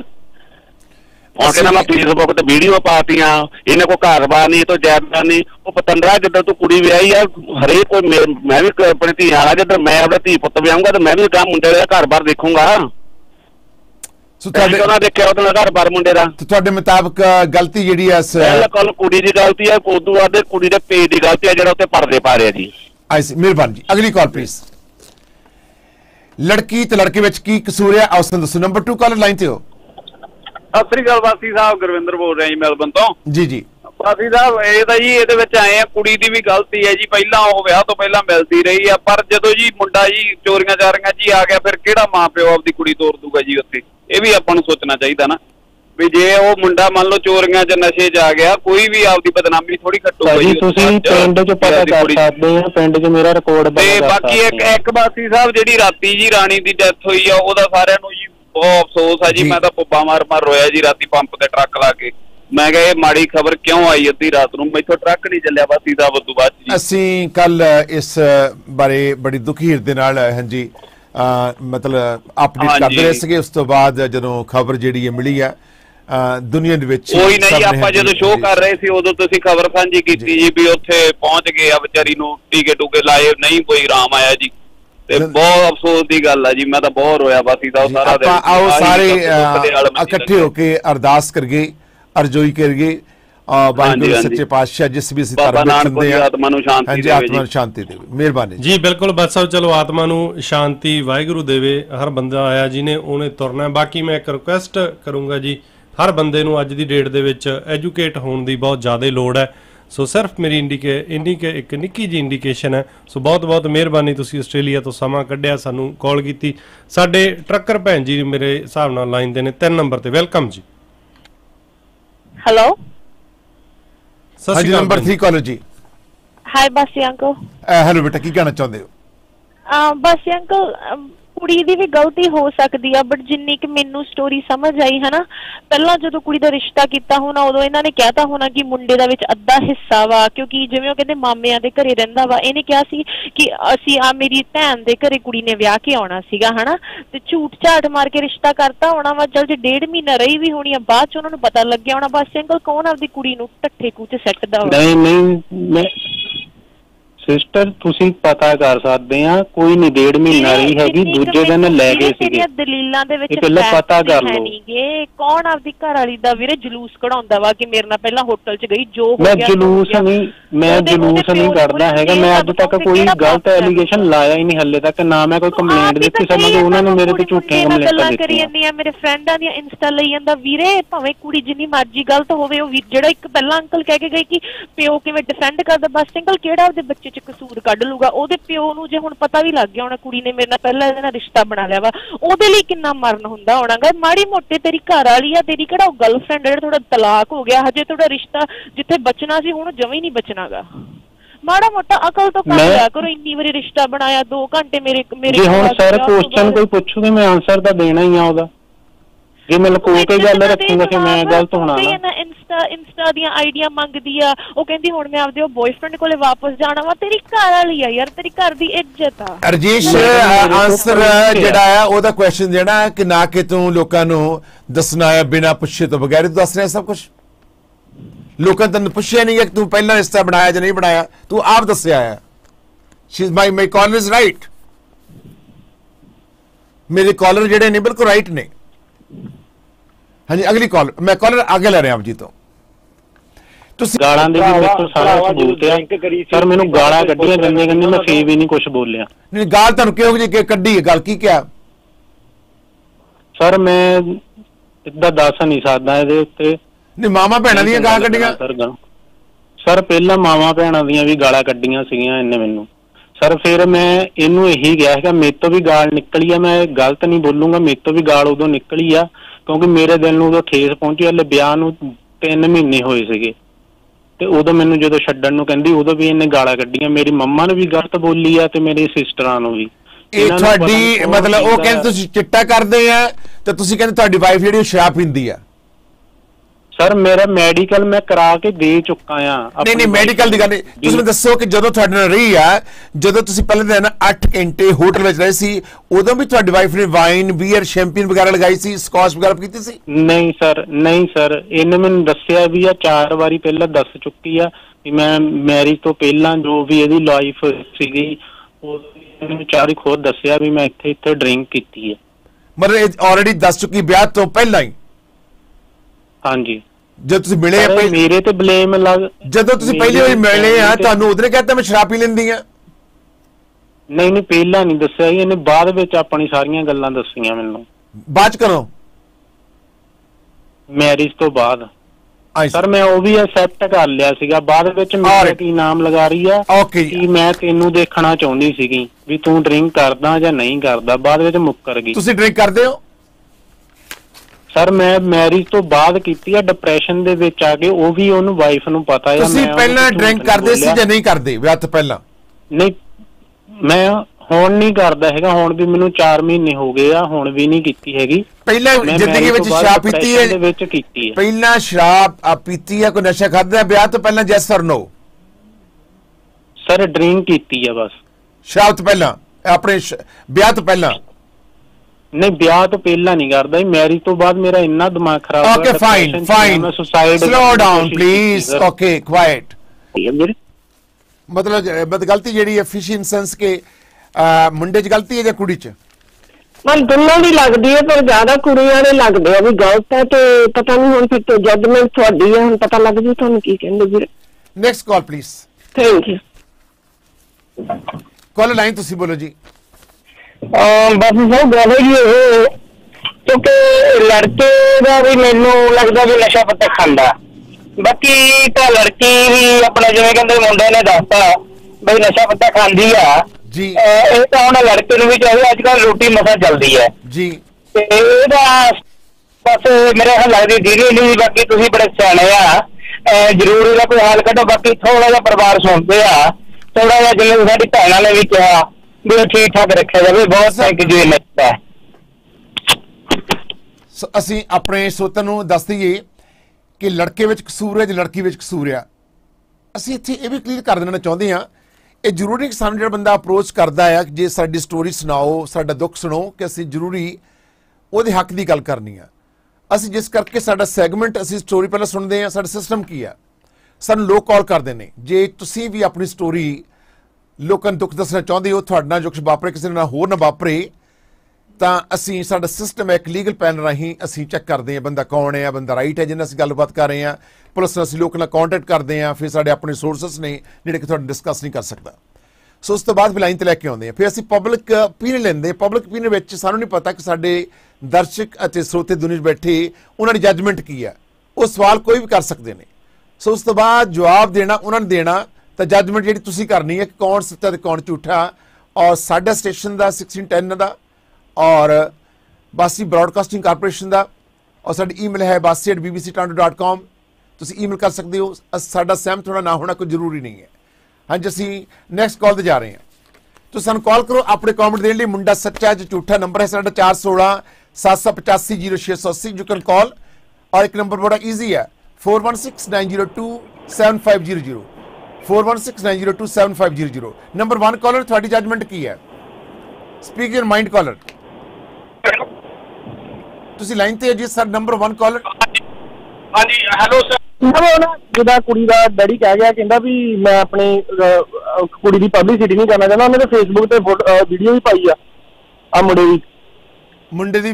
S5: ਹੁਣ ਕਹਿੰਦਾ ਮੈਂ ਫੇਸਬੁੱਕ ਤੇ ਵੀਡੀਓ ਪਾਤੀਆਂ ਇਹਨੇ ਕੋ ਘਰ-ਬਾਰ ਨਹੀਂ ਇਹ ਤੋਂ ਜਾਇਦਾਦ ਨਹੀਂ। ਉਹ ਪਤੰਦਰਾ ਜਿੱਦਾਂ ਤੂੰ ਕੁੜੀ ਵਿਆਹੀ ਆ ਹਰੇਕ ਕੋਈ ਮੇ- ਵੀ ਆਪਣੀ ਧੀ ਆਲਾ ਜਿੱਦਾਂ ਮੈਂ ਆਪਣਾ ਧੀ ਪੁੱਤ ਵਿਆਹੂੰਗਾ ਤੇ ਮੈਂ ਵੀ ਗਾਂ ਮੁੰਡੇ ਦਾ ਘਰ-ਬਾਰ ਦੇਖੂੰਗਾ।
S2: ਸੋ
S5: ਤੁਹਾਡੇ ਉਹਨਾਂ ਦੇਖਿਆ ਉਹਦਾ ਘਰ-ਬਾਰ ਮੁੰਡੇ ਦਾ।
S2: ਤੇ ਤੁਹਾਡੇ ਮੁਤਾਬਕ ਗਲਤੀ ਜਿਹੜੀ ਹੈ ਇਸ
S5: ਪਹਿਲਾਂ ਕੱਲ ਕੁੜੀ ਦੀ ਗਲਤੀ ਹੈ ਉਦੋਂ ਬਾਅਦ ਕੁੜੀ ਦੇ ਪੇਜ ਦੀ ਗਲਤੀ ਹੈ ਜਿਹੜਾ ਉੱਤੇ ਪਰਦੇ ਪਾ ਰਿਹਾ ਜੀ।
S2: ਆਈ ਮਿਹਰਬਾਨੀ ਜੀ। ਅਗਲੀ ਕਾਲ ਪਲੀਜ਼ ਲੜਕੀ ਤੇ ਲੜਕੇ ਵਿੱਚ ਕੀ ਕਸੂਰ ਹੈ ਆਓ ਸਾਨੂੰ ਦੱਸੋ। ਨੰਬਰ 2 ਕਾਲਰ ਲਾਈਨ ਤੇ ਹੋ।
S6: ਸਤਿ ਸ੍ਰੀ ਅਕਾਲ ਵਾਸੀ ਸਾਹਿਬ ਗੁਰਵਿੰਦਰ ਬੋਲ ਰਿਹਾ ਜੀ ਮੈਲਬਨ ਤੋਂ।
S2: ਜੀ ਜੀ।
S6: ਵਾਸੀ ਸਾਹਿਬ ਇਹ ਤਾਂ ਜੀ ਇਹਦੇ ਵਿੱਚ ਆਏ ਆ ਕੁੜੀ ਦੀ ਵੀ ਗਲਤੀ ਹੈ ਜੀ ਪਹਿਲਾਂ ਉਹ ਵਿਆਹ ਤੋਂ ਪਹਿਲਾਂ ਮਿਲਦੀ ਰਹੀ ਆ ਪਰ ਜਦੋਂ ਜੀ ਮੁੰਡਾ ਜੀ ਚੋਰੀਆਂ ਚਾਰੀਆਂ ਜੀ ਆ ਗਿਆ ਫਿਰ ਕਿਹੜਾ ਮਾਂ ਪਿਓ ਆਪਦੀ ਕੁੜੀ ਤੋਰ ਦੂਗਾ ਜੀ ਉੱਥੇ? ਇਹ ਵੀ ਆਪਾਂ ਨੂੰ ਸੋਚਣਾ ਚਾਹੀਦਾ ਨਾ। ਵੀ ਜੇ ਉਹ ਮੁੰਡਾ ਮੰਨ ਲਓ ਚੋਰੀਆਂ 'ਚ ਨਸ਼ੇ 'ਚ ਆ ਗਿਆ ਕੋਈ ਵੀ ਆਪਦੀ ਬਦਨਾਮੀ ਥੋੜੀ
S4: ਭਾਜੀ
S6: ਜੀ
S4: ਤੁਸੀਂ ਪਿੰਡ 'ਚ ਪਤਾ ਕਰ ਸਕਦੇ ਆ ਪਿੰਡ 'ਚ ਮੇਰਾ ਰਿਕਾਰਡ
S6: ਤੇ ਬਾਕੀ ਇੱਕ ਇੱਕ ਬਾਸੀ ਸਾਹਿਬ ਜਿਹੜੀ ਰਾਤੀ ਜੀ ਰਾਣੀ ਦੀ ਡੈਥ ਹੋਈ ਆ ਉਹਦਾ ਸਾਰਿਆਂ ਨੂੰ ਜੀ ਬਹੁਤ ਅਫਸੋਸ ਆ ਜੀ। ਮੈਂ ਤਾਂ ਪੁੱਬਾ ਮਾਰ ਮਾਰ ਰੋਇਆ ਜੀ ਰਾਤੀ ਪੰਪ ਤੇ ਟਰੱਕ ਲਾ ਕੇ ਮੈਂ ਕਿਹਾ ਇਹ ਮਾੜੀ ਖਬਰ ਕਿਉਂ ਆਈ ਅੱਧੀ ਰਾਤ ਨੂੰ ਮੈਥੋਂ ਟਰੱਕ ਨਹੀਂ ਚੱਲਿਆ ਬਾਸੀ ਸਾਹਿਬ ਉਦੋਂ ਬਾਅਦ ਜੀ
S2: ਅਸੀਂ ਕੱਲ ਇਸ ਬਾਰੇ ਬੜੀ ਦੁਖੀ ਹਿਰਦੇ ਨਾਲ ਹਾਂਜੀ ਮਤਲਬ ਅਪਡੇਟ। ਕਰਦੇ ਰਹੇ ਸੀਗੇ ਉਸ ਤੋਂ ਬਾਅਦ ਜਦੋਂ ਖਬਰ ਜਿਹੜੀ ਹੈ ਮਿਲੀ ਹੈ ਅਹ, ਦੁਨੀਆ ਦੇ ਵਿੱਚ
S6: ਕੋਈ ਨਹੀਂ ਆਪਾਂ ਜਦੋਂ ਸ਼ੋਅ ਕਰ ਰਹੇ ਸੀ ਉਦੋਂ ਤੁਸੀਂ ਖਬਰ ਸਾਂਝੀ ਕੀਤੀ
S2: ਜੀ।
S6: ਜੀ ਵੀ ਉੱਥੇ ਪਹੁੰਚ ਗਏ ਆ ਵਿਚਾਰੀ ਨੂੰ ਟੀਕੇ ਟੂਕੇ ਲਾਏ ਨਹੀਂ ਕੋਈ ਆਰਾਮ ਆਇਆ ਜੀ ਤੇ
S2: ਜ-
S6: ਬਹੁਤ ਅਫਸੋਸ ਦੀ ਗੱਲ ਆ ਜੀ ਮੈਂ ਤਾਂ ਬਹੁਤ ਰੋਇਆ ਬਾਸੀ
S2: ਜੀ,
S6: ਸਾਰਾ ਦਿਨ
S2: ਆਪਾਂ ਆਓ ਸਾਰੇ
S6: ਦੇ
S2: ਇਕੱਠੇ ਹੋ ਕੇ ਅਰਦਾਸ ਕਰੀਏ ਅਰਜ਼ੋਈ ਕਰੀਏ ਆ ਵਾਹਿਗੁਰੂ। ਸੱਚੇ ਪਾਤਸ਼ਾਹ ਜਿਸ ਵੀ ਅਸੀਂ
S6: ਬਾਬਾ
S2: ਧਰਮ ਵਿੱਚ
S6: ਨਾਨਕ
S2: ਹੁੰਦੇ
S6: ਦੀ
S2: ਆ
S6: ਆਤਮਾ ਨੂੰ ਸ਼ਾਂਤੀ ਦੇਵੇ
S2: ਆਤਮਾ ਨੂੰ
S6: ਜੀ।
S2: ਸ਼ਾਂਤੀ ਦੇਵੇ ਮਿਹਰਬਾਨੀ ਜੀ
S7: ਜੀ ਬਿਲਕੁਲ ਬਸ ਸਾਹਿਬ ਚਲੋ ਆਤਮਾ ਨੂੰ ਸ਼ਾਂਤੀ ਵਾਹਿਗੁਰੂ ਦੇਵੇ ਹਰ ਬੰਦਾ ਆਇਆ ਜਿਹਨੇ ਉਹਨੇ ਤੁਰਨਾ ਹੈ। ਬਾਕੀ ਮੈਂ ਇੱਕ ਰਿਕੁਐਸਟ ਕਰੂੰਗਾ ਜੀ ਹਰ ਬੰਦੇ ਨੂੰ ਅੱਜ ਦੀ ਡੇਟ ਦੇ ਵਿੱਚ ਐਜੂਕੇਟ ਹੋਣ ਦੀ ਬਹੁਤ ਜ਼ਿਆਦਾ ਲੋੜ ਹੈ ਸੋ ਸਿਰਫ ਮੇਰੀ ਇੰਡੀਕੇ ਇੰਡੀਕੇ ਇੱਕ ਨਿੱਕੀ ਜੀ ਇੰਡੀਕੇਸ਼ਨ ਹੈ ਸੋ ਬਹੁਤ ਬਹੁਤ ਮਿਹਰਬਾਨੀ ਤੁਸੀਂ ਆਸਟ੍ਰੇਲੀਆ ਤੋਂ ਸਮਾਂ ਕੱਢਿਆ ਸਾਨੂੰ ਕਾਲ ਕੀਤੀ ਸਾਡੇ ਟਰੱਕਰ ਭੈਣ ਜੀ ਮੇਰੇ ਹਿਸਾਬ ਨਾਲ ਲਾਈਨ ਦੇ ਨੇ 3 ਨੰਬਰ ਤੇ ਵੈਲਕਮ ਜੀ
S8: Hello.
S7: ਸਤਿ ਸ਼੍ਰੀ ਅਕਾਲ
S2: ਨੰਬਰ
S7: ਭੈਣ ਜੀ।
S2: 3 ਕਾਲਰ ਜੀ
S8: Hi, Basi uncle.
S2: ਹੈਲੋ ਬੇਟਾ ਕੀ ਕਹਿਣਾ ਚਾਹੁੰਦੇ ਹੋ
S8: uncle, um, ਕੁੜੀ ਦੀ ਵੀ ਗਲਤੀ ਹੋ ਸਕਦੀ ਆ ਬਟ ਜਿੰਨੀ ਕਿ ਮੈਨੂੰ ਸਟੋਰੀ ਸਮਝ ਆਈ ਹੈ ਪਹਿਲਾਂ ਜਦੋਂ ਕੁੜੀ ਦਾ ਰਿਸ਼ਤਾ ਕੀਤਾ ਹੋਣਾ, ਉਦੋਂ ਇਹਨਾਂ ਨੇ ਕਹਿਤਾ ਹੋਣਾ ਕਿ ਮੁੰਡੇ ਦਾ ਵਿੱਚ ਅੱਧਾ ਹਿੱਸਾ ਵਾ, ਕਿਉਂਕਿ ਜਿਵੇਂ ਉਹ ਕਹਿੰਦੇ ਮਾਮਿਆਂ ਦੇ ਘਰੇ ਰਹਿੰਦਾ ਵਾ, ਇਹਨੇ ਕਿਹਾ ਸੀ ਕਿ ਅਸੀਂ ਆ ਮੇਰੀ ਭੈਣ ਦੇ ਘਰੇ ਕੁੜੀ ਨੇ ਵਿਆਹ ਕੇ ਆਉਣਾ ਸੀਗਾ, ਹਨਾ, ਤੇ ਝੂਠ ਝਾਟ ਮਾਰ ਕੇ ਰਿਸ਼ਤਾ ਕਰਤਾ ਹੋਣਾ ਵਾ, ਚਲ ਜੇ ਡੇਢ ਮਹੀਨਾ ਰਹੀ ਵੀ ਹੋਣੀ ਆ, ਬਾਅਦ ਚ ਉਹਨਾਂ ਨੂੰ ਪਤਾ ਲੱਗਿਆ ਹੋਣਾ, ਬਸ ਅੰਕਲ ਕੌਣ ਆਪਦੀ ਕੁੜੀ ਨੂੰ ਢੱਠੇ ਕੂਚ ਸੱਟਦਾ ਵਾ?
S3: ਨਹੀਂ ਨਹੀਂ ਸਿਸਟਰ ਤੁਸੀਂ ਪਤਾ ਕਰ ਸਕਦੇ ਆ ਕੋਈ ਨਹੀਂ ਡੇਢ ਮਹੀਨਾ ਰਹੀ ਹੈਗੀ ਦੂਜੇ ਦਿਨ ਲੈ ਗਏ ਸੀਗੇ
S8: ਤੇਰੀਆਂ ਦਲੀਲਾਂ ਦੇ ਵਿੱਚ
S3: ਇਹ ਪਹਿਲਾਂ ਪਤਾ ਕਰ ਲਓ।
S8: ਨੀਗੇ ਕੌਣ ਆਪਦੀ ਘਰ ਵਾਲੀ ਦਾ ਵੀਰੇ ਜਲੂਸ ਕਢਾਉਂਦਾ ਵਾ ਕਿ ਮੇਰੇ ਨਾਲ ਪਹਿਲਾਂ ਹੋਟਲ 'ਚ ਗਈ ਜੋ ਹੋ
S3: ਮੈਂ
S8: ਗਿਆ ਹੋ
S3: ਜਲੂਸ। ਨਹੀਂ ਮੈਂ ਜਲੂਸ ਨਹੀਂ ਕਰਦਾ ਹੈਗਾ ਮੈਂ ਅੱਜ ਤੱਕ ਕੋਈ ਗਲਤ? ਐਲੀਗੇਸ਼ਨ ਲਾਇਆ ਹੀ ਨਹੀਂ ਹੱਲੇ ਤੱਕ ਨਾ ਮੈਂ ਕੋਈ ਕੰਪਲੇਂਟ ਦਿੱਤੀ
S8: ਤਾਂ
S3: ਸਮਾਂ
S8: ਕਹੀ
S3: ਉਹਨਾਂ ਨੇ ਮੇਰੇ ਤੇ ਝੂਠੀਆਂ ਕੰਪਲੇਂਟਾਂ
S8: ਗੱਲਾਂ ਕਰੀ
S3: ਦਿੱਤੀਆਂ
S8: ਜਾਂਦੀਆਂ ਮੇਰੇ ਫਰੈਂਡਾਂ ਦੀਆਂ ਇੰਸਟਾ ਲਈ ਜਾਂਦਾ ਵੀਰੇ ਭਾਵੇਂ ਕੁੜੀ ਜਿੰਨੀ ਮਰਜ਼ੀ ਗਲਤ ਹੋਵੇ ਉਹ ਜਿਹੜਾ ਇੱਕ ਪਹਿਲਾਂ ਅੰਕਲ ਕਹਿ ਕੇ ਗਏ ਕਿ ਪਿਓ ਕਿਵੇਂ ਡਿਫੈਂਡ ਕਰਦਾ ਬਸ ਅੰਕਲ ਕਿਹੜਾ ਉਹਦੇ ਬੱਚੇ 'ਚ ਕਸੂਰ ਕੱਢ ਲੂਗਾ ਉਹਦੇ ਪਿਓ ਨੂੰ ਜੇ ਹੁਣ ਪਤਾ ਵੀ ਲੱਗ ਗਿਆ ਹੋਣਾ ਕੁੜੀ ਨੇ ਮੇਰੇ ਨਾਲ ਪਹਿਲਾਂ ਇਹਦੇ ਨਾਲ ਰਿਸ਼ਤਾ ਬਣਾ ਲਿਆ ਵਾ ਉਹਦੇ ਲਈ ਕਿੰਨਾ ਮਰਨ ਹੁੰਦਾ ਹੋਣਾਗਾ ਮਾੜੀ ਮੋਟੇ ਤੇਰੀ ਘਰ ਵਾਲੀ ਆ ਤੇਰੀ ਕਿਹੜਾ ਗਰਲਫ੍ਰੈਂਡ ਜਿਹੜਾ ਤੁਹਾਡਾ ਤਲਾਕ ਹੋ ਗਿਆ ਹਜੇ ਤੁਹਾਡਾ ਰਿਸ਼ਤਾ ਜਿੱਥੇ ਬਚਣਾ ਸੀ ਹੁਣ ਜਮੇ ਨਹੀਂ ਬਚਣਾਗਾ ਮਾੜਾ ਮੋਟਾ ਅਕਲ ਤੋਂ ਕੰਮ ਲਿਆ ਕਰੋ ਇੰਨੀ ਵਾਰੀ ਰਿਸ਼ਤਾ ਬਣਾਇਆ 2 ਘੰਟੇ ਮੇਰੇ ਮੇਰੇ
S3: ਜੇ ਹੁਣ ਸਰ ਕੁਐਸਚਨ ਕੋਈ ਪੁੱਛੂਗੇ ਮੈਂ ਆਨਸਰ ਤਾਂ ਦੇਣਾ ਹੀ ਆ ਉਹਦਾ। ਜੇ ਮੈਂ ਲੁਕੋ ਕੇ ਗੱਲ ਰੱਖੂਗਾ ਕਿ ਮੈਂ ਗਲਤ ਹੋਣਾ ਨਾ
S8: ਨਾ ਇੰਸਟਾ ਇੰਸਟਾ ਦੀਆਂ ਆਈਡੀਆਂ ਮੰਗਦੀ ਆ। ਉਹ ਕਹਿੰਦੀ ਹੁਣ ਮੈਂ ਆਪਦੇ ਉਹ ਬॉयਫ੍ਰੈਂਡ ਕੋਲੇ ਵਾਪਸ ਜਾਣਾ ਵਾ ਤੇਰੀ ਘਰ ਵਾਲੀ ਆ ਯਾਰ ਤੇਰੀ ਘਰ ਦੀ ਇੱਜ਼ਤ ਆ।
S2: ਰਜੇਸ਼
S3: ਮੇਰੇ ਕੋਲ
S2: ਆਨਸਰ ਜਿਹੜਾ ਆ ਉਹਦਾ ਕੁਐਸਚਨ ਜਿਹੜਾ ਕਿ ਨਾ ਕਿ ਤੂੰ ਲੋਕਾਂ ਨੂੰ ਦੱਸਣਾ ਹੈ ਬਿਨਾ ਪੁੱਛੇ ਤੋਂ ਬਗੈਰ ਤੂੰ ਦੱਸ ਰਿਹਾ ਸਭ ਕੁਝ ਲੋਕਾਂ ਨੇ ਤੈਨੂੰ ਪੁੱਛਿਆ ਨਹੀਂ ਕਿ ਤੂੰ ਪਹਿਲਾਂ ਰਿਸ਼ਤਾ ਬਣਾਇਆ ਜਾਂ ਨਹੀਂ ਬਣਾਇਆ ਤੂੰ ਆਪ ਦੱਸਿਆ ਹੈ she is my my caller is right ਮੇਰੇ ਕਾਲਰ ਜਿਹੜੇ ਨੇ ਬਿਲਕੁਲ ਰਾਈਟ ਨੇ। ਹਾਂਜੀ ਅਗਲੀ ਕਾਲ ਮੈਂ ਕਾਲਰ ਅੱਗੇ ਲੈ ਰਿਹਾ ਆਪ ਜੀ ਤੋਂ। ਤੁਸੀਂ
S3: ਗਾਲਾਂ ਦੇ ਵੀ ਮੇਰੇ ਕੋਲ ਸਾਰਾ ਸਬੂਤ ਆ। ਸਰ ਮੈਨੂੰ ਗਾਲਾਂ ਕੱਢੀਆਂ ਗੰਦੀਆਂ ਗੰਦੀਆਂ ਮੈਂ ਫੇਰ ਵੀ ਨਹੀਂ ਕੁਝ ਬੋਲਿਆ।
S2: ਨਹੀਂ ਗਾਲ ਤੁਹਾਨੂੰ ਕਿਹੋ ਜਿਹੀ ਕਿ ਕੱਢੀ ਹੈ? ਗੱਲ ਕੀ ਕਿਹਾ?
S3: ਸਰ ਮੈਂ ਇਦਾਂ ਦੱਸ ਨਹੀਂ ਸਕਦਾ ਇਹਦੇ ਉੱਤੇ।
S2: ਨਹੀਂ ਮਾਮਾ ਭੈਣਾਂ ਦੀਆਂ ਗਾਲਾਂ ਕੱਢੀਆਂ।
S3: ਸਰ ਪਹਿਲਾਂ ਮਾਵਾਂ ਭੈਣਾਂ ਦੀਆਂ ਵੀ ਗਾਲਾਂ ਕੱਢੀਆਂ ਸੀਗੀਆਂ ਇਹਨੇ ਮੈਨੂੰ। ਸਰ ਫਿਰ ਮੈਂ ਇਹਨੂੰ ਇਹੀ ਕਿਹਾ ਸੀਗਾ ਮੇਰੇ ਤੋਂ ਵੀ ਗਾਲ ਨਿਕਲੀ ਆ ਮੈਂ ਗਲਤ ਨਹੀਂ ਬੋਲੂੰਗਾ ਮੇਰੇ ਤੋਂ ਵੀ ਗਾਲ ਉਦੋਂ ਨਿਕਲੀ ਆ। ਕਿਉਂਕਿ ਮੇਰੇ ਦਿਲ ਨੂੰ ਉਦੋਂ ਠੇਸ ਪਹੁੰਚੀ ਹਲੇ ਵਿਆਹ ਨੂੰ 3 ਮਹੀਨੇ ਹੋਏ ਸੀਗੇ। ਤੇ ਉਦੋਂ ਮੈਨੂੰ ਜਦੋਂ ਛੱਡਣ ਨੂੰ ਕਹਿੰਦੀ ਉਦੋਂ ਵੀ ਇਹਨੇ ਗਾਲਾਂ ਕੱਢੀਆਂ। ਮੇਰੀ ਮੰਮਾ ਨੂੰ ਵੀ ਗਲਤ ਬੋਲੀ ਆ ਤੇ ਮੇਰੀ ਸਿਸਟਰਾਂ ਨੂੰ ਵੀ।
S2: ਇਹ ਤੁਹਾਡੀ ਮਤਲਬ ਉਹ ਕਹਿੰਦੇ ਤੁਸੀਂ ਚਿੱਟਾ ਕਰਦੇ ਆ ਤੇ ਤੁਸੀਂ ਕਹਿੰਦੇ ਤੁਹਾਡੀ ਵਾਈਫ ਜਿਹੜੀ ਉਹ ਸ਼ਰਾਬ ਪੀਂਦੀ ਆ।
S3: ਸਰ ਮੇਰਾ ਮੈਡੀਕਲ ਮੈਂ ਕਰਾ ਕੇ ਦੇ ਚੁੱਕਾ ਆ
S2: ਨਹੀਂ ਨਹੀਂ ਮੈਡੀਕਲ ਦੀ ਗੱਲ ਨਹੀਂ। ਤੁਸੀਂ ਮੈਨੂੰ ਦੱਸੋ ਕਿ ਜਦੋਂ ਤੁਹਾਡੇ ਨਾਲ ਰਹੀ ਆ ਜਦੋਂ ਤੁਸੀਂ ਪਹਿਲੇ ਦਿਨ 8 ਘੰਟੇ ਹੋਟਲ ਵਿੱਚ ਰਹੇ ਸੀ ਉਦੋਂ ਵੀ ਤੁਹਾਡੀ ਵਾਈਫ ਨੇ ਵਾਈਨ ਬੀਅਰ ਸ਼ੈਂਪੇਨ ਵਗੈਰਾ ਲਗਾਈ ਸੀ ਸਕਾਚ ਵਗੈਰਾ ਕੀਤੀ ਸੀ?
S3: ਨਹੀਂ ਸਰ ਨਹੀਂ ਸਰ। ਇਹਨੇ ਮੈਨੂੰ ਦੱਸਿਆ ਵੀ ਆ ਚਾਰ ਵਾਰੀ ਪਹਿਲਾਂ ਦੱਸ ਚੁੱਕੀ ਆ ਵੀ ਮੈਂ ਮੈਰਿਜ ਤੋਂ ਪਹਿਲਾਂ ਜੋ ਵੀ ਇਹਦੀ ਲਾਈਫ ਸੀਗੀ ਉਹ ਇਹਨੇ ਚਾਰ ਖੁਦ ਦੱਸਿਆ ਵੀ ਮੈਂ ਇੱਥੇ ਇੱਥੇ ਡਰਿੰਕ ਕੀਤੀ ਹੈ
S2: ਮਤਲਬ ਆਲਰੇਡੀ ਦੱਸ ਚੁੱਕੀ ਵਿਆਹ ਤੋਂ ਪਹਿਲਾਂ ਹੀ?
S3: ਹਾਂਜੀ।
S2: ਜਦ ਤੁਸੀਂ ਮਿਲੇ ਆ ਪਹਿਲੇ
S3: ਮੇਰੇ ਤੇ ਬਲੇਮ ਲੱਗ
S2: ਜਦੋਂ ਤੁਸੀਂ ਪਹਿਲੀ ਵਾਰੀ ਮਿਲੇ ਆ
S3: ਤੇ-
S2: ਤੁਹਾਨੂੰ ਉਹਨੇ ਕਹਿਤਾ ਮੈਂ ਸ਼ਰਾਬ ਪੀ ਲੈਂਦੀ ਆ
S3: ਨਹੀਂ ਨਹੀਂ ਪਹਿਲਾਂ ਨਹੀਂ ਦੱਸਿਆ ਜੀ, ਇਹਨੇ ਬਾਅਦ ਵਿੱਚ ਆਪਣੀ ਸਾਰੀਆਂ ਗੱਲਾਂ ਦੱਸੀਆਂ ਮੈਨੂੰ।
S2: ਬਾਅਦ ਚ ਕਰੋ।
S3: ਮੈਰਿਜ ਤੋਂ ਬਾਅਦ। ਸਰ ਮੈਂ ਉਹ ਵੀ ਐਕਸੈਪਟ ਕਰ ਲਿਆ ਸੀਗਾ। ਬਾਅਦ ਵਿੱਚ ਮੇਰਾ
S2: Alright.
S3: ਕੀ ਨਾਮ ਲਗਾ ਰਹੀ ਆ
S2: ਓਕੇ
S3: ਕਿ ਮੈਂ ਤੈਨੂੰ ਦੇਖਣਾ ਚਾਹੁੰਦੀ ਸੀਗੀ ਵੀ ਤੂੰ ਡਰਿੰਕ ਕਰਦਾ ਜਾਂ ਨਹੀਂ ਕਰਦਾ। ਬਾਅਦ ਵਿੱਚ ਮੁੱਕਰ ਗਈ।
S2: ਤੁਸੀਂ ਡਰਿੰਕ ਕਰਦੇ ਹੋ?
S3: ਸਰ ਮੈਂ ਮੈਰਿਜ ਤੋਂ ਬਾਅਦ ਕੀਤੀ ਆ ਡਿਪਰੈਸ਼ਨ ਦੇ ਵਿੱਚ ਆ ਕੇ ਉਹ ਵੀ ਉਹਨੂੰ ਵਾਈਫ ਨੂੰ ਪਤਾ ਆ
S2: ਤੁਸੀਂ ਪਹਿਲਾਂ ਡਰਿੰਕ ਕਰਦੇ ਸੀ। ਜਾਂ ਨਹੀਂ ਕਰਦੇ ਵਿਆਹ ਤੋਂ ਪਹਿਲਾਂ?
S3: ਨਹੀਂ ਮੈਂ ਹੁਣ ਨਹੀਂ ਕਰਦਾ ਹੈਗਾ ਹੁਣ ਵੀ ਮੈਨੂੰ 4 ਮਹੀਨੇ ਹੋ ਗਏ ਆ ਹੁਣ ਵੀ ਨਹੀਂ ਕੀਤੀ ਹੈਗੀ।
S2: ਪਹਿਲਾਂ ਜ਼ਿੰਦਗੀ ਵਿੱਚ ਸ਼ਰਾਬ ਪੀਤੀ
S3: depression ਦੇ
S2: ਹੈ
S3: ਵਿੱਚ ਕੀਤੀ ਹੈ।
S2: ਪਹਿਲਾਂ ਸ਼ਰਾਬ ਆ ਪੀਤੀ ਹੈ ਕੋਈ ਨਸ਼ਾ ਖਾਦਾ ਵਿਆਹ ਤੋਂ ਪਹਿਲਾਂ ਜੈਸ ਔਰ ਨੋ?
S3: ਸਰ ਡਰਿੰਕ ਕੀਤੀ ਆ ਬਸ।
S2: ਸ਼ਰਾਬ ਤੋਂ ਪਹਿਲਾਂ ਆਪਣੇ ਵਿਆਹ ਤੋਂ ਪਹਿਲਾਂ?
S3: ਨਹੀਂ ਵਿਆਹ ਤੋਂ ਪਹਿਲਾਂ ਨਹੀਂ ਕਰਦਾ ਮੈਰਿਜ ਤੋਂ ਬਾਅਦ ਮੇਰਾ ਇੰਨਾ ਦਿਮਾਗ ਖਰਾਬ
S2: ਓਕੇ ਫਾਈਨ
S3: 'ਚ ਗਿਆ,
S2: fine
S3: suicide
S2: slow down please okay quiet ਮਤਲਬ ਬਦ ਗਲਤੀ ਜਿਹੜੀ ਹੈ ਫਿਸ਼ ਇਨ ਸੈਂਸ ਕਿ ਮੁੰਡੇ 'ਚ ਗਲਤੀ ਹੈ ਜਾਂ ਕੁੜੀ 'ਚ?
S9: ਮਨ ਦੋਨੋਂ ਦੀ ਲੱਗਦੀ ਹੈ ਪਰ ਜ਼ਿਆਦਾ ਕੁੜੀਆਂ ਦੇ ਲੱਗਦੇ ਆ ਵੀ ਗਲਤ ਹੈ ਤੇ ਪਤਾ ਨਹੀਂ ਹੁਣ ਫਿਰ ਜੱਜਮੈਂਟ ਤੁਹਾਡੀ ਹੈ ਹੁਣ ਪਤਾ ਲੱਗ ਜੂ ਤੁਹਾਨੂੰ ਕੀ ਕਹਿੰਦੇ ਵੀਰ।
S2: Next call please
S9: thank you
S2: call line ਤੁਸੀਂ ਬੋਲੋ ਜੀ।
S9: ਬਸ ਸਭ ਗੱਲ ਹੀ ਇਹ ਕਿਉਂਕਿ ਲੜਕੇ ਦਾ ਵੀ ਮੈਨੂੰ ਲੱਗਦਾ ਵੀ ਨਸ਼ਾ ਪੱਤਾ ਖਾਂਦਾ। ਬਾਕੀ ਤਾਂ ਲੜਕੀ ਵੀ ਆਪਣਾ ਜਿਵੇਂ ਕਹਿੰਦੇ ਮੁੰਡੇ ਨੇ ਦੱਸਤਾ ਬਈ ਨਸ਼ਾ ਪੱਤਾ ਖਾਂਦੀ ਆ।
S2: ਜੀ।
S9: ਇਹ ਤਾਂ ਹੁਣ ਲੜਕੇ ਨੂੰ ਵੀ ਚਾਹੀਦਾ ਅੱਜ ਕੱਲ ਰੋਟੀ ਮਸਾ ਚੱਲਦੀ ਹੈ
S2: ਜੀ।
S9: ਤੇ ਇਹਦਾ ਬਸ ਮੇਰੇ ਖਿਆਲ ਲੱਗਦੀ ਦੀਦੀ ਨਹੀਂ ਬਾਕੀ ਤੁਸੀਂ ਬੜੇ ਸਿਆਣੇ ਆ। ਜ਼ਰੂਰ ਇਹਦਾ ਕੋਈ ਹਾਲ ਕੱਢੋ ਬਾਕੀ ਥੋੜਾ ਜਿਹਾ ਪਰਿਵਾਰ ਸੁਣਦੇ ਆ। ਥੋੜਾ ਜਿਹਾ ਜਿਵੇਂ ਸਾਡੀ ਭੈਣਾਂ ਨੇ ਵੀ ਕਿਹਾ ਵੀ ਠੀਕ ਠਾਕ ਰੱਖਿਆ ਜਾਵੇ ਬਹੁਤ ਥੈਂਕ ਯੂ
S2: ਸੋ ਅਸੀਂ ਆਪਣੇ ਸੋਤਨ ਨੂੰ ਦੱਸ ਦਈਏ ਕਿ ਲੜਕੇ ਵਿੱਚ ਕਸੂਰ ਹੈ ਜਾਂ ਲੜਕੀ ਵਿੱਚ ਕਸੂਰ ਆ। ਅਸੀਂ ਇੱਥੇ ਇਹ ਵੀ ਕਲੀਅਰ ਕਰ ਦੇਣਾ ਚਾਹੁੰਦੇ ਹਾਂ ਇਹ ਜ਼ਰੂਰੀ ਨਹੀਂ ਕਿ ਸਾਨੂੰ ਜਿਹੜਾ ਬੰਦਾ ਅਪਰੋਚ ਕਰਦਾ ਹੈ ਕਿ ਜੇ ਸਾਡੀ ਸਟੋਰੀ ਸੁਣਾਓ ਸਾਡਾ ਦੁੱਖ ਸੁਣੋ ਕਿ ਅਸੀਂ ਜ਼ਰੂਰੀ ਉਹਦੇ ਹੱਕ ਦੀ ਗੱਲ ਕਰਨੀ ਆ। ਅਸੀਂ ਜਿਸ ਕਰਕੇ ਸਾਡਾ ਸੈਗਮੈਂਟ ਅਸੀਂ ਸਟੋਰੀ ਪਹਿਲਾਂ ਸੁਣਦੇ ਹਾਂ ਸਾਡਾ ਸਿਸਟਮ ਕੀ ਆ? ਸਾਨੂੰ ਲੋਕ ਕਾਲ ਕਰਦੇ ਨੇ। ਜੇ ਤੁਸੀਂ ਵੀ ਆਪਣੀ ਸਟੋਰੀ ਲੋਕਾਂ ਨੂੰ ਦੁੱਖ ਦੱਸਣਾ ਚਾਹੁੰਦੇ ਹੋ, ਤੁਹਾਡੇ ਨਾਲ ਜੋ ਕੁਛ ਵਾਪਰੇ, ਕਿਸੇ ਨਾਲ ਹੋਰ ਨਾ ਵਾਪਰੇ, ਤਾਂ ਅਸੀਂ ਸਾਡਾ ਸਿਸਟਮ ਹੈ ਇੱਕ ਲੀਗਲ ਪੈਨਲ ਰਾਹੀਂ ਅਸੀਂ ਚੈੱਕ ਕਰਦੇ ਹਾਂ ਬੰਦਾ ਕੌਣ ਹੈ, ਬੰਦਾ ਰਾਈਟ ਹੈ ਜਿਹਨਾਂ ਅਸੀਂ ਗੱਲਬਾਤ ਕਰ ਰਹੇ ਹਾਂ, ਪੁਲਿਸ ਨਾਲ ਅਸੀਂ ਲੋਕਾਂ ਨਾਲ ਕੰਟੈਕਟ ਕਰਦੇ ਹਾਂ, ਫਿਰ ਸਾਡੇ ਆਪਣੇ ਸੋਰਸਸ ਨੇ ਜਿਹੜੇ ਕਿ ਤੁਹਾਨੂੰ ਡਿਸਕਸ ਨਹੀਂ ਕਰ ਸਕਦਾ। ਸੋ ਉਸ ਤੋਂ ਬਾਅਦ ਫਿਰ ਲਾਈਨ ਤੇ ਲੈ ਕੇ ਆਉਂਦੇ ਆ ਫਿਰ ਅਸੀਂ ਪਬਲਿਕ ਓਪੀਨੀਅਨ ਲੈਂਦੇ ਪਬਲਿਕ ਓਪੀਨੀਅਨ ਵਿੱਚ ਸਾਨੂੰ ਨਹੀਂ ਪਤਾ ਕਿ ਸਾਡੇ ਦਰਸ਼ਕ ਅਤੇ ਸਰੋਤੇ ਦੁਨੀਆ 'ਚ ਬੈਠੇ ਉਹਨਾਂ ਦੀ ਜੱਜਮੈਂਟ ਕੀ ਹੈ। ਉਹ ਸਵਾਲ ਕੋਈ ਵੀ ਕਰ ਸਕਦੇ ਨੇ। ਸੋ ਉਸ ਤੋਂ ਬਾਅਦ ਜਵਾਬ ਦੇਣਾ, ਉਹਨਾਂ ਨੇ ਦੇਣਾ ਤਾਂ ਜੱਜਮੈਂਟ ਜਿਹੜੀ ਤੁਸੀਂ ਕਰਨੀ ਹੈ ਕਿ ਕੌਣ ਸੱਚਾ ਤੇ ਕੌਣ ਝੂਠਾ ਔਰ ਸਾਡਾ ਸਟੇਸ਼ਨ ਦਾ 1610 ਦਾ ਔਰ ਬਾਸੀ ਬ੍ਰਾਡਕਾਸਟਿੰਗ ਕਾਰਪੋਰੇਸ਼ਨ ਦਾ ਔਰ ਸਾਡੀ ਈਮੇਲ ਹੈ basi@bbctoronto.com ਤੁਸੀਂ ਈਮੇਲ ਕਰ ਸਕਦੇ ਹੋ। ਅਸ- ਸਾਡਾ ਸਹਿਮ ਹੋਣਾ ਨਾ ਹੋਣਾ ਕੋਈ ਜ਼ਰੂਰੀ ਨਹੀਂ ਹੈ। ਹਾਂਜੀ, ਅਸੀਂ ਨੈਕਸਟ ਕਾਲ ਤੇ ਜਾ ਰਹੇ ਹਾਂ। ਤੁਸੀਂ ਸਾਨੂੰ ਕਾਲ ਕਰੋ ਆਪਣੇ ਕਮੈਂਟ ਦੇਣ ਲਈ। ਮੁੰਡਾ ਸੱਚਾ ਜਾਂ ਝੂਠਾ ਨੰਬਰ ਹੈ ਸਾਡਾ 416 785 0680 ਯੂ ਕੈਨ ਕਾਲ ਔਰ ਇੱਕ ਨੰਬਰ ਬੜਾ ਈਜ਼ੀ ਹੈ। 4169027500 4169027500 ਨੰਬਰ 1 ਕਾਲਰ ਤੁਹਾਡੀ ਜਜਮੈਂਟ ਕੀ ਹੈ? ਸਪੀਕ ਯਰ ਮਾਈਂਡ ਕਾਲਰ ਤੁਸੀਂ ਲਾਈਨ ਤੇ ਹੋ ਜੀ ਸਰ ਨੰਬਰ 1 ਕਾਲਰ
S6: ਹਾਂਜੀ ਹੈਲੋ ਸਰ
S1: ਜਿਹਦਾ ਕੁੜੀ ਦਾ ਡੈਡੀ ਕਹਿ ਗਿਆ ਕਹਿੰਦਾ ਵੀ ਮੈਂ ਆਪਣੀ ਕੁੜੀ ਦੀ ਪਬਲਿਸਿਟੀ ਨਹੀਂ ਕਰਨਾ ਚਾਹੁੰਦਾ ਉਹਨੇ ਫੇਸਬੁੱਕ ਤੇ ਵੀਡੀਓ ਵੀ ਪਾਈ ਆ ਆ ਮੁੰਡੇ ਦੀ।
S2: ਮੁੰਡੇ ਦੀ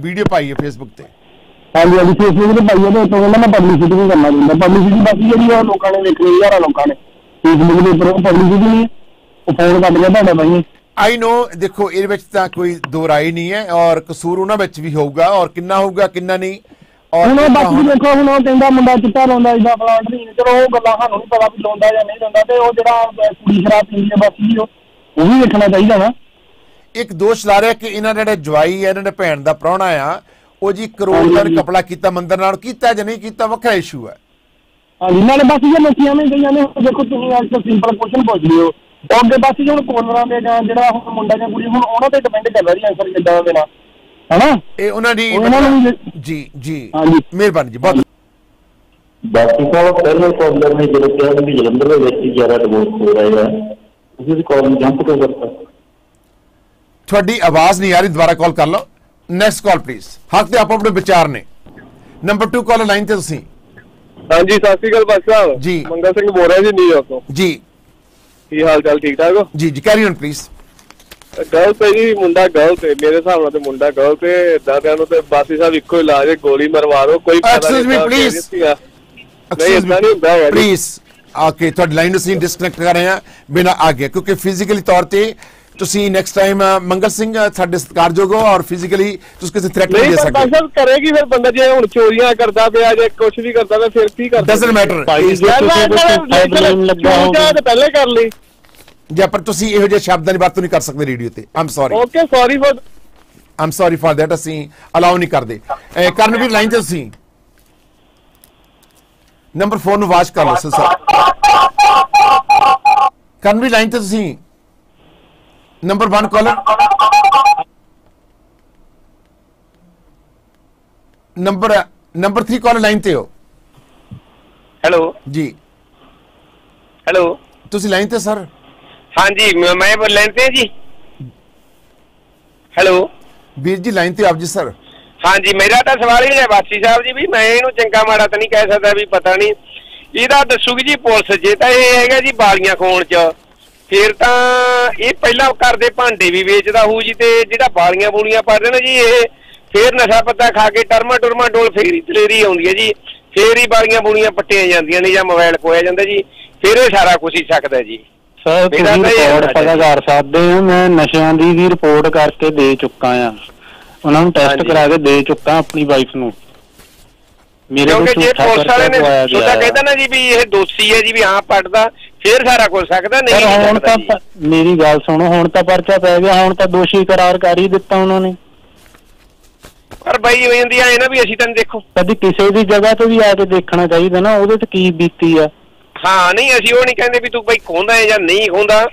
S2: ਵੀਡੀਓ ਪਾਈ ਹੈ ਫੇਸਬੁੱਕ ਤੇ।
S1: ਹਾਂਜੀ ਹਾਂਜੀ ਫੇਸਬੁੱਕ ਤੇ ਪਾਈ ਤੇ ਉੱਤੋਂ ਕਹਿੰਦਾ ਮੈਂ ਪਬਲਿਸਿਟੀ ਨਹੀਂ ਕਰਨਾ ਚਾਹੁੰਦਾ ਪਬਲਿਸਿਟੀ ਬਾਕੀ ਜਿਹੜੀ ਉਹ ਲੋਕਾਂ ਨੇ ਵੇਖਣੀ ਹਜ਼ਾਰਾਂ ਲੋਕਾਂ ਨੇ। ਫੇਸਬੁੱਕ ਦੇ ਉੱਪਰ ਪਬਲਿਸਿਟੀ ਨਹੀਂ ਉਹ ਫੋਨ ਕੱਟ ਗਿਆ ਤੁਹਾਡਾ ਭਾਈ
S2: ਆਈ ਨੋ ਦੇਖੋ ਇਹਦੇ ਵਿੱਚ ਤਾਂ ਕੋਈ ਦੋ ਰਾਏ ਨਹੀਂ ਹੈ ਔਰ ਕਸੂਰ ਉਹਨਾਂ ਵਿੱਚ ਵੀ ਹੋਊਗਾ ਔਰ ਕਿੰਨਾ ਹੋਊਗਾ ਕਿੰਨਾ ਨਹੀਂ ਔਰ
S1: ਹੁਣ ਬਾਕੀ ਦੇਖੋ ਹੁਣ ਉਹ ਕਹਿੰਦਾ ਮੁੰਡਾ ਚਿੱਟਾ ਲਾਉਂਦਾ ਇਦਾਂ ਫਲਾਂਟ ਨਹੀਂ ਚਲੋ ਉਹ ਗੱਲਾਂ ਸਾਨੂੰ ਨਹੀਂ ਪਤਾ ਵੀ ਲਾਉਂਦਾ ਜਾਂ ਨਹੀਂ ਲਾਉਂਦਾ ਤੇ ਉਹ ਜਿਹੜਾ ਕੁੜੀ ਸ਼ਰਾਬ ਪੀਂਦੀ ਹੈ ਬਾਕੀ ਉਹ ਉਹ ਵੀ ਵੇਖਣਾ ਚਾਹੀਦਾ ਨਾ।
S2: ਇੱਕ ਦੋਸ਼ ਲਾ ਰਿਹਾ ਕਿ ਇਹਨਾਂ ਜਿਹੜਾ ਜਵਾਈ ਹੈ ਇਹਨਾਂ ਦੇ ਭੈਣ ਦਾ ਪ੍ਰਾਹੁਣਾ ਆ ਉਹ ਜੀ ਕਰੋੜ। ਕਪੜਾ ਕੀਤਾ ਮੰਦਰ ਨਾਲ ਕੀਤਾ ਜਾਂ ਨਹੀਂ ਕੀਤਾ ਵੱਖਰਾ ਇਸ਼ੂ ਹੈ।
S1: ਹਾਂਜੀ ਨਾਲੇ ਬਸ ਇਹ ਲੋਕੀਆਂ ਨੇ ਗਈਆਂ ਨੇ ਦੇਖੋ ਤੁਸੀਂ ਅੱਜ ਤਾਂ ਸਿੰਪਲ ਕੁਐਸਚਨ ਪੁੱਛ ਲਿਓ। ਉਹ ਅੱਗੇ ਬਸ ਜੀ ਹੁਣ ਕੋਲਰਾਂ ਦੇ ਜਾਂ ਜਿਹੜਾ ਹੁਣ ਮੁੰਡਾ ਜਾਂ ਕੁੜੀ ਹੁਣ ਉਹਨਾਂ ਤੇ ਡਿਪੈਂਡ ਕਰਦਾ ਜੀ ਆਨਸਰ ਕਿੱਦਾਂ ਦੇਣਾ। ਹਨਾ?
S2: ਇਹ ਉਹਨਾਂ ਦੀ ਜੀ ਜੀ।
S1: ਹਾਂਜੀ।
S2: ਮਿਹਰਬਾਨੀ ਜੀ ਬਹੁਤ
S10: ਬਾਕੀ ਸਾਹਿਬ ਪਹਿਲੇ ਕਾਲਰ ਨੇ ਜਦੋਂ ਕਿਹਾ ਵੀ ਜਲੰਧਰ ਦੇ ਵਿੱਚ ਜ਼ਿਆਦਾ ਡਿਵੋਰਸ ਹੋ ਰਹੇ ਆ ਤੁਸੀਂ ਕਾਲ ਜੰਪ ਕਿਉਂ ਕਰਤਾ
S2: ਤੁਹਾਡੀ ਆਵਾਜ਼ ਨਹੀਂ ਆ ਰਹੀ ਦੁਬਾਰਾ ਕਾਲ ਕਰ ਲਓ। ਨੈਕਸਟ ਕਾਲ ਪਲੀਜ਼ ਹੱਕ ਦੇ ਆਪੋ ਆਪਣੇ ਵਿਚਾਰ ਨੇ। ਨੰਬਰ 2 ਕਾਲ ਲਾਈਨ ਤੇ ਤੁਸੀਂ।
S11: ਹਾਂਜੀ ਸਤਿ ਸ਼੍ਰੀ ਅਕਾਲ ਬਾਦ ਸਾਹਿਬ।
S2: ਜੀ।
S11: ਮੰਗਲ ਸਿੰਘ ਬੋਲ ਰਿਹਾ ਜੀ ਨਿਊਯਾਰਕ ਤੋਂ।
S2: ਜੀ।
S11: ਕੀ ਹਾਲ ਚਾਲ ਠੀਕ ਠਾਕ ਹੋ?
S2: ਜੀ ਜੀ ਕੈਰੀ ਔਨ ਪਲੀਜ਼
S11: ਗਲਤ ਹੈ ਜੀ ਮੁੰਡਾ ਗਲਤ ਹੈ ਮੇਰੇ ਹਿਸਾਬ ਨਾਲ ਤੇ ਮੁੰਡਾ ਗਲਤ ਹੈ ਦਾਦਿਆਂ ਨੂੰ ਤੇ ਬਾਸੀ ਸਾਹਿਬ ਇੱਕੋ ਇਲਾਜ ਹੈ ਗੋਲੀ ਮਰਵਾ ਦਿਓ ਕੋਈ
S2: me,
S11: ਨਹੀਂ ਸਾਹਿਬ,
S2: please.
S11: ਸੀਗਾ। ਨਹੀਂ ਇਦਾਂ ਨਹੀਂ ਹੁੰਦਾ
S2: ਪਲੀਜ਼ ਓਕੇ ਤੁਹਾਡੀ ਲਾਈਨ ਨੂੰ ਅਸੀਂ ਡਿਸਕਨੈਕਟ ਕਰ ਰਹੇ ਹਾਂ ਬਿਨਾ ਆਗੇ ਕਿਉਂਕਿ ਫਿਜ਼ੀਕਲੀ ਤੌਰ ਤੇ ਤੁਸੀਂ ਨੈਕਸਟ ਟਾਈਮ ਮੰਗਲ ਸਿੰਘ ਸਾਡੇ ਸਤਿਕਾਰਯੋਗ ਹੋ ਔਰ ਫਿਜ਼ੀਕਲੀ ਤੁਸੀਂ ਕਿਸੇ ਥ੍ਰੈਟ ਨਹੀਂ
S11: ਨਹੀਂ
S2: ਦੇ
S11: ਪਰ
S2: ਸਕਦੇ।
S11: ਬਾਦ ਸਾਹਿਬ ਕਰੇਗੀ ਫਿਰ ਬੰਦਾ ਜੇ ਹੁਣ ਚੋਰੀਆਂ ਕਰਦਾ ਪਿਆ ਜੇ ਕੁਝ ਵੀ ਕਰਦਾ ਪਿਆ ਫਿਰ ਕੀ ਕਰਦਾ. ਚੋਰੀਆਂ ਤੇ ਪਹਿਲੇ ਕਰ ਲਈ।
S2: ਜਾਂ ਪਰ ਤੁਸੀਂ ਇਹੋ ਜਿਹੇ ਸ਼ਬਦਾਂ ਦੀ ਵਰਤੋਂ ਨਹੀਂ ਕਰ ਸਕਦੇ ਰੇਡੀਓ ਤੇ। I'm sorry
S11: okay sorry for
S2: I'm sorry for that ਅਸੀਂ ਅਲਾਉ ਨਹੀਂ ਕਰਦੇ। ਕਰਨਵੀਰ ਲਾਈਨ ਤੇ ਤੁਸੀਂ। ਨੰਬਰ 4 ਨੂੰ ਵਾਚ ਕਰ ਲਓ ਸਰ। ਕਰਨਵੀਰ ਲਾਈਨ ਤੇ ਤੁਸੀਂ। Number 1 caller number number 3 caller line ਤੇ ਹੋ।
S9: ਹੈਲੋ
S2: ਜੀ।
S9: ਹੈਲੋ
S2: ਤੁਸੀਂ ਲਾਈਨ ਤੇ ਸਰ
S9: ਹਾਂਜੀ ਮੈਂ ਮੈਂ ਬੋਲ ਲੈਂਦੇ ਜੀ। ਹੈਲੋ
S2: ਵੀਰ ਜੀ ਲਾਈਨ ਤੇ ਆਪ ਜੀ ਸਰ
S9: ਹਾਂਜੀ ਮੇਰਾ ਤਾਂ ਸਵਾਲ ਹੀ ਹੈ ਵਾਸੀ ਸਾਹਿਬ ਜੀ ਵੀ ਮੈਂ ਇਹਨੂੰ ਚੰਗਾ ਮਾੜਾ ਤਾਂ ਨਹੀਂ ਕਹਿ ਸਕਦਾ ਵੀ ਪਤਾ ਨਹੀਂ। ਇਹਦਾ ਦੱਸੂਗੀ ਜੀ ਪੁਲਿਸ ਜੇ ਤਾਂ ਇਹ ਹੈਗਾ ਜੀ ਬਾਲੀਆਂ ਖੋਣ ਚ। ਫਿਰ ਤਾਂ ਇਹ ਪਹਿਲਾਂ ਘਰ ਦੇ ਭਾਂਡੇ ਵੀ ਵੇਚਦਾ ਹੋਊ ਜੀ ਤੇ ਜਿਹੜਾ ਬਾਲੀਆਂ ਬੂਲੀਆਂ ਪਾਦੇ ਨਾ ਜੀ ਇਹ ਫੇਰ ਨਸ਼ਾ ਪੱਤਾ ਖਾ ਕੇ ਟਰਮਾ ਟੁਰਮਾ ਡੋਲ ਫੇਰ ਹੀ ਤਲੇਰੀ ਆਉਂਦੀ ਹੈ ਜੀ। ਫੇਰ ਹੀ ਬਾਲੀਆਂ ਬੂਲੀਆਂ ਪੱਟੀਆਂ ਜਾਂਦੀਆਂ ਨੇ ਜਾਂ ਮੋਬਾਈਲ ਖੋਇਆ ਜਾਂਦਾ ਜੀ। ਫਿਰ ਇਹ ਸਾਰਾ ਕੁਝ ਹੀ ਸਕਦਾ ਜੀ।
S3: ਸਰ
S9: ਮੇਰਾ
S3: ਤੁਸੀਂ
S9: ਤਾਂ ਇਹ
S3: ਰਿਪੋਰਟ
S9: ਹੋਣਾ
S3: ਪਤਾ ਕਰ ਸਕਦੇ ਹੋ ਮੈਂ ਨਸ਼ਿਆਂ ਦੀ ਵੀ ਰਿਪੋਰਟ ਕਰਕੇ ਦੇ ਚੁੱਕਾ ਆ ਉਹਨਾਂ ਨੂੰ ਟੈਸਟ। ਕਰਾ ਕੇ ਦੇ ਚੁੱਕਾ ਆਪਣੀ ਵਾਈਫ ਨੂੰ। ਮੇਰੇ ਕੋਲ
S9: ਜੇ ਪੁਲਿਸ ਵਾਲੇ ਨੇ ਤੁਹਾਡਾ। ਕਹਿੰਦਾ ਨਾ ਜੀ ਵੀ ਇਹ ਦੋਸ਼ੀ ਹੈ ਜੀ ਵੀ ਹਾਂ ਪੜਦਾ। ਫੇਰ ਸਾਰਾ ਕੁਝ ਸਕਦਾ ਨਹੀਂ
S3: ਹੁਣ ਤਾਂ ਮੇਰੀ ਗੱਲ ਸੁਣੋ ਹੁਣ ਤਾਂ ਪਰਚਾ ਪੈ ਗਿਆ ਹੁਣ ਤਾਂ ਦੋਸ਼ੀ ਕਰਾਰ ਕਰ ਹੀ ਦਿੱਤਾ ਉਹਨਾਂ ਨੇ।
S9: ਪਰ ਬਾਈ ਹੋ ਜਾਂਦੀ ਐ ਨਾ ਵੀ ਅਸੀਂ ਤੈਨੂੰ ਦੇਖੋ।
S3: ਕਦੀ ਕਿਸੇ ਦੀ ਜਗ੍ਹਾ ਤੇ ਵੀ ਆ ਕੇ ਦੇਖਣਾ ਚਾਹੀਦਾ ਨਾ ਉਹਦੇ ਤੇ ਕੀ ਬੀਤੀ ਆ।
S9: ਹਾਂ ਨਹੀਂ ਅਸੀਂ ਉਹ ਨਹੀਂ ਕਹਿੰਦੇ ਵੀ ਤੂੰ ਬਾਈ ਖੋਂਦਾ ਹੈ ਜਾਂ ਨਹੀਂ ਖੋਂਦਾ।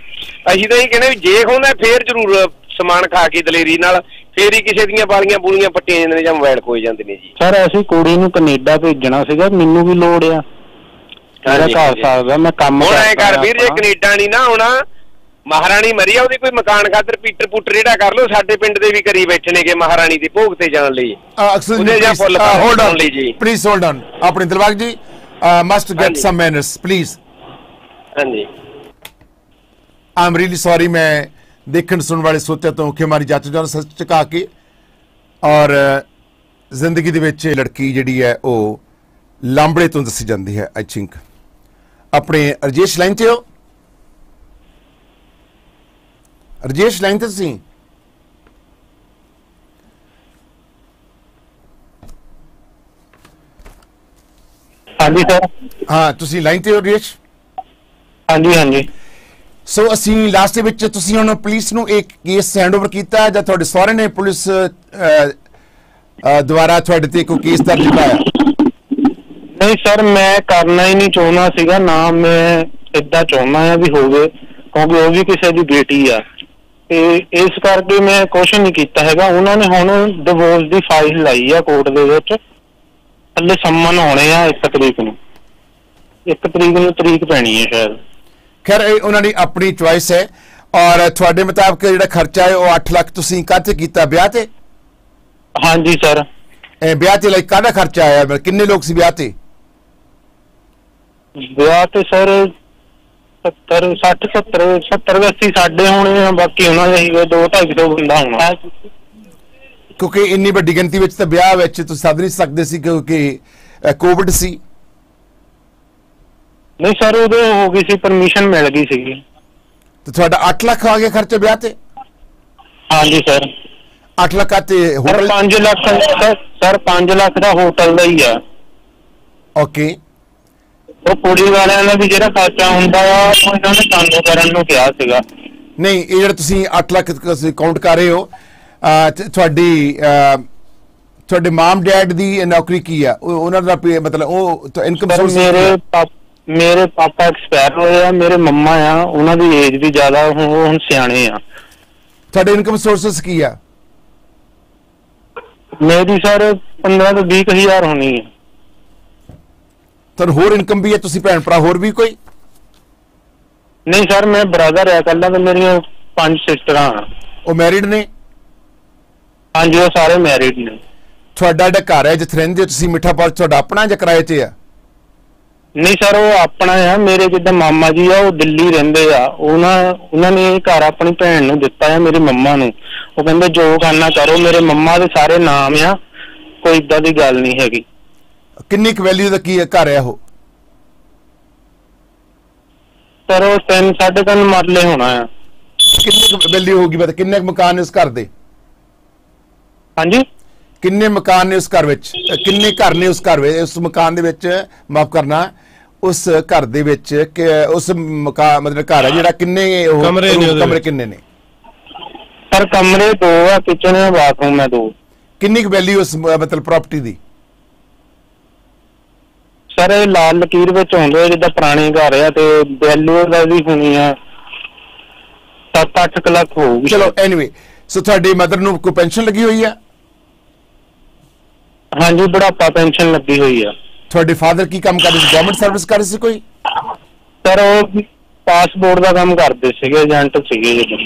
S9: ਅਸੀਂ ਤਾਂ ਇਹ ਕਹਿੰਦੇ ਵੀ ਜੇ ਖੋਂਦਾ ਫੇਰ ਜ਼ਰੂਰ ਸਮਾਨ ਖਾ ਕੇ ਦਲੇਰੀ ਨਾਲ ਫੇਰ ਹੀ ਕਿਸੇ ਦੀਆਂ ਬਾਲੀਆਂ ਬੂਲੀਆਂ ਪੱਟੀਆਂ ਜਾਂਦੀਆਂ ਨੇ ਜਾਂ ਮੋਬਾਈਲ ਖੋਏ ਜਾਂਦੇ ਨੇ ਜੀ।
S3: ਸਰ ਅਸੀਂ ਕੁੜੀ ਨੂੰ ਕੈਨੇਡਾ ਭੇਜਣਾ ਸੀਗਾ ਮੈਨੂੰ ਵੀ ਲੋੜ ਆ। ਮੇਰਾ
S9: ਹਾਂਜੀ,
S3: ਘਰ। ਸਕਦਾ ਮੈਂ ਕੰਮ
S9: ਹੁਣ ਐ ਕਰ ਵੀਰ ਜੇ। ਕੈਨੇਡਾ ਨਹੀਂ ਨਾ ਆਉਣਾ ਮਹਾਰਾਣੀ ਮਰੀ ਆ ਉਹਦੀ ਕੋਈ ਮਕਾਨ ਖਾਤਰ ਪੀਟਰ ਪੁੱਟਰ ਜਿਹੜਾ ਕਰ ਲਓ ਸਾਡੇ ਪਿੰਡ ਦੇ ਵੀ ਕਰੀ ਬੈਠੇ ਨੇਗੇ ਮਹਾਰਾਣੀ ਦੇ ਭੋਗ ਤੇ ਜਾਣ ਲਈ ਉਹਦੇ ਜਾਂ ਫੁੱਲ
S2: ਹੋਲਡ
S9: ਜੀ
S2: ਪਲੀਜ਼ ਹੋਲਡ ਔਨ ਆਪਣੇ Dilbag ji must get. Some manners please
S9: ਹਾਂਜੀ
S2: ਆਈ ਐਮ ਰੀਲੀ ਸੌਰੀ ਮੈਂ ਦੇਖਣ ਸੁਣਨ ਵਾਲੇ ਸੋਚਿਆ ਤੋਂ ਕਿ ਹਮਾਰੀ ਜੱਜ ਜਾਨ ਸੱਚ ਚੁਕਾ ਕੇ ਔਰ ਜ਼ਿੰਦਗੀ ਦੇ ਵਿੱਚ ਇਹ ਲੜਕੀ ਜਿਹੜੀ ਹੈ ਉਹ ਲਾਂਬੜੇ ਤੋਂ ਦੱਸੀ ਜਾਂਦੀ ਹੈ ਆਈ ਥਿੰਕ ਆਪਣੇ ਰਜੇਸ਼ ਲਾਈਨ ਤੇ ਹੋ? ਰਜੇਸ਼ ਲਾਈਨ ਤੇ ਤੁਸੀਂ?
S3: ਹਾਂਜੀ ਸਰ
S2: ਹਾਂ ਤੁਸੀਂ ਲਾਈਨ ਤੇ ਹੋ ਰਜੇਸ਼?
S3: ਹਾਂਜੀ ਹਾਂਜੀ।
S2: ਸੋ ਅਸੀਂ ਲਾਸਟ ਦੇ ਵਿੱਚ ਤੁਸੀਂ ਹੁਣ ਪੁਲਿਸ ਨੂੰ ਇੱਕ ਕੇਸ ਹੈਂਡਓਵਰ ਕੀਤਾ ਜਾਂ ਤੁਹਾਡੇ ਸਹੁਰੇ ਨੇ ਪੁਲਿਸ ਦੁਆਰਾ ਤੁਹਾਡੇ ਤੇ ਕੋਈ ਕੇਸ ਦਰਜ ਕਰਾਇਆ
S3: ਨਹੀਂ ਸਰ ਮੈਂ ਕਰਨਾ ਹੀ ਨਹੀਂ ਚਾਹੁੰਦਾ ਸੀਗਾ ਨਾ ਮੈਂ ਇਦਾਂ ਚਾਹੁੰਦਾ ਆ ਵੀ ਹੋਵੇ ਕਿਉਂਕਿ ਉਹ ਵੀ ਕਿਸੇ ਦੀ ਬੇਟੀ ਆ। ਤੇ ਇਸ ਕਰਕੇ ਮੈਂ ਕੁਛ ਨਹੀਂ ਕੀਤਾ ਹੈਗਾ। ਉਹਨਾਂ ਨੇ ਹੁਣ ਡਿਵੋਰਸ ਦੀ ਫਾਈਲ ਲਾਈ ਆ ਕੋਰਟ ਦੇ ਵਿੱਚ। ਹਲੇ ਸੰਮਨ ਹੋਣੇ ਆ 1 ਤਰੀਕ ਨੂੰ। 1 ਤਰੀਕ ਨੂੰ ਤਰੀਕ ਪੈਣੀ ਹੈ ਸ਼ਾਇਦ।
S2: ਖੈਰ ਇਹ ਉਹਨਾਂ ਦੀ ਆਪਣੀ ਚੁਆਇਸ ਹੈ। ਔਰ ਤੁਹਾਡੇ ਮੁਤਾਬਕ ਜਿਹੜਾ ਖਰਚਾ ਹੈ ਉਹ 8 ਲੱਖ ਤੁਸੀਂ ਕਾਹਤੇ ਕੀਤਾ ਵਿਆਹ ਤੇ?
S3: ਹਾਂਜੀ ਸਰ।
S2: ਇਹ ਵਿਆਹ ਤੇ ਲਈ ਕਾਹਦਾ ਖਰਚਾ ਆਇਆ? ਕਿੰਨੇ ਲੋਕ ਸੀ ਵਿਆਹ ਤੇ?
S3: ਵਿਆਹ ਤੇ ਸਰ 70 60 70 70 80 ਸਾਡੇ ਹੋਣੇ ਆ ਬਾਕੀ ਉਹਨਾਂ ਦੇ ਹੀ 2 250 ਬੰਦਾ ਹੋਣਾ।
S2: ਕਿਉਂਕਿ ਇੰਨੀ ਵੱਡੀ ਗਿਣਤੀ ਵਿੱਚ ਤਾਂ ਵਿਆਹ ਵਿੱਚ ਤੁਸੀਂ ਸੱਦ ਨਹੀਂ ਸਕਦੇ ਸੀ ਕਿਉਂਕਿ ਕੋਵਿਡ ਸੀ।
S3: ਨਹੀਂ ਸਰ ਉਹਦੇ ਹੋ ਗਈ ਸੀ ਪਰਮਿਸ਼ਨ ਮਿਲ ਗਈ ਸੀਗੀ।
S2: ਤੇ ਤੁਹਾਡਾ 8 ਲੱਖ ਆ ਗਿਆ ਖਰਚਾ ਵਿਆਹ ਤੇ?
S3: ਹਾਂਜੀ ਸਰ।
S2: 8 ਲੱਖ ਤੇ ਹੋਟਲ
S3: 5 ਲੱਖ ਸਰ 5 ਲੱਖ ਦਾ ਹੋਟਲ ਦਾ ਹੀ ਆ।
S2: ਓਕੇ।
S3: ਉਹ ਕੁੜੀ ਵਾਲਿਆਂ ਦਾ ਵੀ ਜਿਹੜਾ ਖਰਚਾ ਹੁੰਦਾ ਆ ਉਹ ਇਹਨਾਂ ਨੇ ਸਾਨੂੰ ਕਰਨ ਨੂੰ ਕਿਹਾ ਸੀਗਾ।
S2: ਨਹੀਂ ਇਹ ਜਿਹੜਾ ਤੁਸੀਂ 8 ਲੱਖ ਤੁਸੀਂ ਕਾਊਂਟ ਕਰ ਰਹੇ ਹੋ ਤੁਹਾਡੀ ਤੁਹਾਡੇ ਮਾਮ ਡੈਡ ਦੀ ਨੌਕਰੀ ਕੀ ਆ? ਉਹ- ਉਹਨਾਂ ਦਾ ਮਤਲਬ ਉਹ ਇਨਕਮ
S3: ਸਰ
S2: ਸੋਰਸ
S3: ਮੇਰੇ ਮੇਰੇ ਪਾਪਾ ਐਕਸਪਾਇਰ ਹੋਏ ਆ ਮੇਰੇ ਮੰਮਾ ਆ ਉਹਨਾਂ ਦੀ ਏਜ ਵੀ ਜ਼ਿਆਦਾ ਹੁਣ ਉਹ ਹੁਣ ਸਿਆਣੇ ਆ।
S2: ਤੁਹਾਡੇ ਇਨਕਮ ਸੋਰਸਸ ਕੀ ਆ?
S3: ਮੇਰੀ ਸਰ 15 ਤੋਂ 20 ਕੁ ਹਜ਼ਾਰ ਹੋਣੀ ਹੈ
S2: ਤੁਹਾਨੂੰ ਹੋਰ ਇਨਕਮ ਵੀ ਹੈ ਤੁਸੀਂ ਭੈਣ ਭਰਾ ਹੋਰ ਵੀ ਕੋਈ?
S3: ਨਹੀਂ ਸਰ ਮੈਂ ਬ੍ਰਦਰ ਆ ਕੱਲਾ ਤੇ ਮੇਰੀਆਂ ਪੰਜ ਸਿਸਟਰਾਂ
S2: ਉਹ ਮੈਰਿਡ ਨੇ?
S3: ਹਾਂਜੀ ਉਹ ਸਾਰੇ ਮੈਰਿਡ ਨੇ।
S2: ਤੁਹਾਡਾ ਜਿਹੜਾ ਘਰ ਹੈ ਜਿੱਥੇ ਰਹਿੰਦੇ ਹੋ ਤੁਸੀਂ ਮਿੱਠਾ ਪਾਲ ਤੁਹਾਡਾ ਆਪਣਾ ਜਾਂ ਕਿਰਾਏ ਤੇ ਆ?
S3: ਨਹੀਂ ਸਰ ਉਹ ਆਪਣਾ ਆ ਮੇਰੇ ਜਿੱਦਾਂ ਮਾਮਾ ਜੀ ਆ ਉਹ ਦਿੱਲੀ ਰਹਿੰਦੇ ਆ। ਉਹਨਾਂ ਉਹਨਾਂ ਨੇ ਇਹ ਘਰ ਆਪਣੀ ਭੈਣ ਨੂੰ ਦਿੱਤਾ ਆ ਮੇਰੀ ਮੰਮਾ ਨੂੰ। ਉਹ ਕਹਿੰਦੇ ਜੋ ਕਰਨਾ ਕਰੋ ਮੇਰੇ ਮੰਮਾ ਦੇ ਸਾਰੇ ਨਾਮ ਆ ਕੋਈ ਇਦਾਂ ਦੀ ਗੱਲ ਨਹੀਂ ਹੈਗੀ।
S2: ਕਿੰਨੀ ਕੁ ਵੈਲਿਊ ਦਾ ਕੀ ਹੈ ਘਰ ਹੈ ਉਹ?
S3: ਪਰ ਉਹ ਤਿੰਨ ਸਾਢੇ ਤਿੰਨ ਮਰਲੇ ਹੋਣਾ ਆ।
S2: ਕਿੰਨੀ ਕੁ ਵੈਲਿਊ ਹੋਗੀ ਮਤਲਬ ਕਿੰਨੇ ਕੁ ਮਕਾਨ ਨੇ ਉਸ ਘਰ ਦੇ?
S3: ਹਾਂਜੀ?
S2: ਕਿੰਨੇ ਮਕਾਨ ਨੇ ਉਸ ਘਰ ਵਿੱਚ? ਕਿੰਨੇ ਘਰ ਨੇ ਉਸ ਘਰ ਵਿੱਚ ਉਸ ਮਕਾਨ ਦੇ ਵਿੱਚ ਮਾਫ ਕਰਨਾ ਉਸ ਘਰ ਦੇ ਵਿੱਚ ਕਿ ਉਸ ਮਕਾਨ ਮਤਲਬ ਘਰ ਹੈ ਜਿਹੜਾ ਕਿੰਨੇ ਉਹ
S7: ਕਮਰੇ?
S2: ਕਿੰਨੇ ਨੇ?
S3: ਪਰ ਕਮਰੇ ਦੋ ਆ ਕਿਚਨ ਆ ਬਾਥਰੂਮ ਹੈ ਦੋ।
S2: ਕਿੰਨੀ ਕੁ ਵੈਲਿਊ ਉਸ ਮਤਲਬ ਪ੍ਰਾਪਰਟੀ ਦੀ?
S3: ਸਰ ਇਹ ਲਾਲ ਲਕੀਰ ਵਿੱਚ ਆਉਂਦੇ ਆ ਜਿੱਦਾਂ ਪੁਰਾਣੇ ਘਰ ਆ ਤੇ ਵੈਲਿਊ ਦਾ ਵੀ ਹੋਣੀ ਆ 7-8 ਲੱਖ ਹੋਊਗੀ।
S2: ਚਲੋ ਐਨੀਵੇ ਸੋ ਤੁਹਾਡੀ ਮਦਰ ਨੂੰ ਕੋਈ ਪੈਨਸ਼ਨ ਲੱਗੀ ਹੋਈ ਹੈ
S3: ਹਾਂਜੀ ਬੁਢਾਪਾ ਪੈਨਸ਼ਨ ਲੱਗੀ ਹੋਈ ਆ।
S2: ਤੁਹਾਡੇ ਫਾਦਰ ਕੀ ਕੰਮ ਕਰਦੇ ਸੀ? ਗਵਰਨਮੈਂਟ ਸਰਵਿਸ ਕਰਦੇ ਸੀ ਕੋਈ?
S3: ਸਰ ਉਹ ਪਾਸਪੋਰਟ ਦਾ ਕੰਮ ਕਰਦੇ ਸੀਗੇ ਏਜੰਟ ਸੀਗੇ ਜਦੋਂ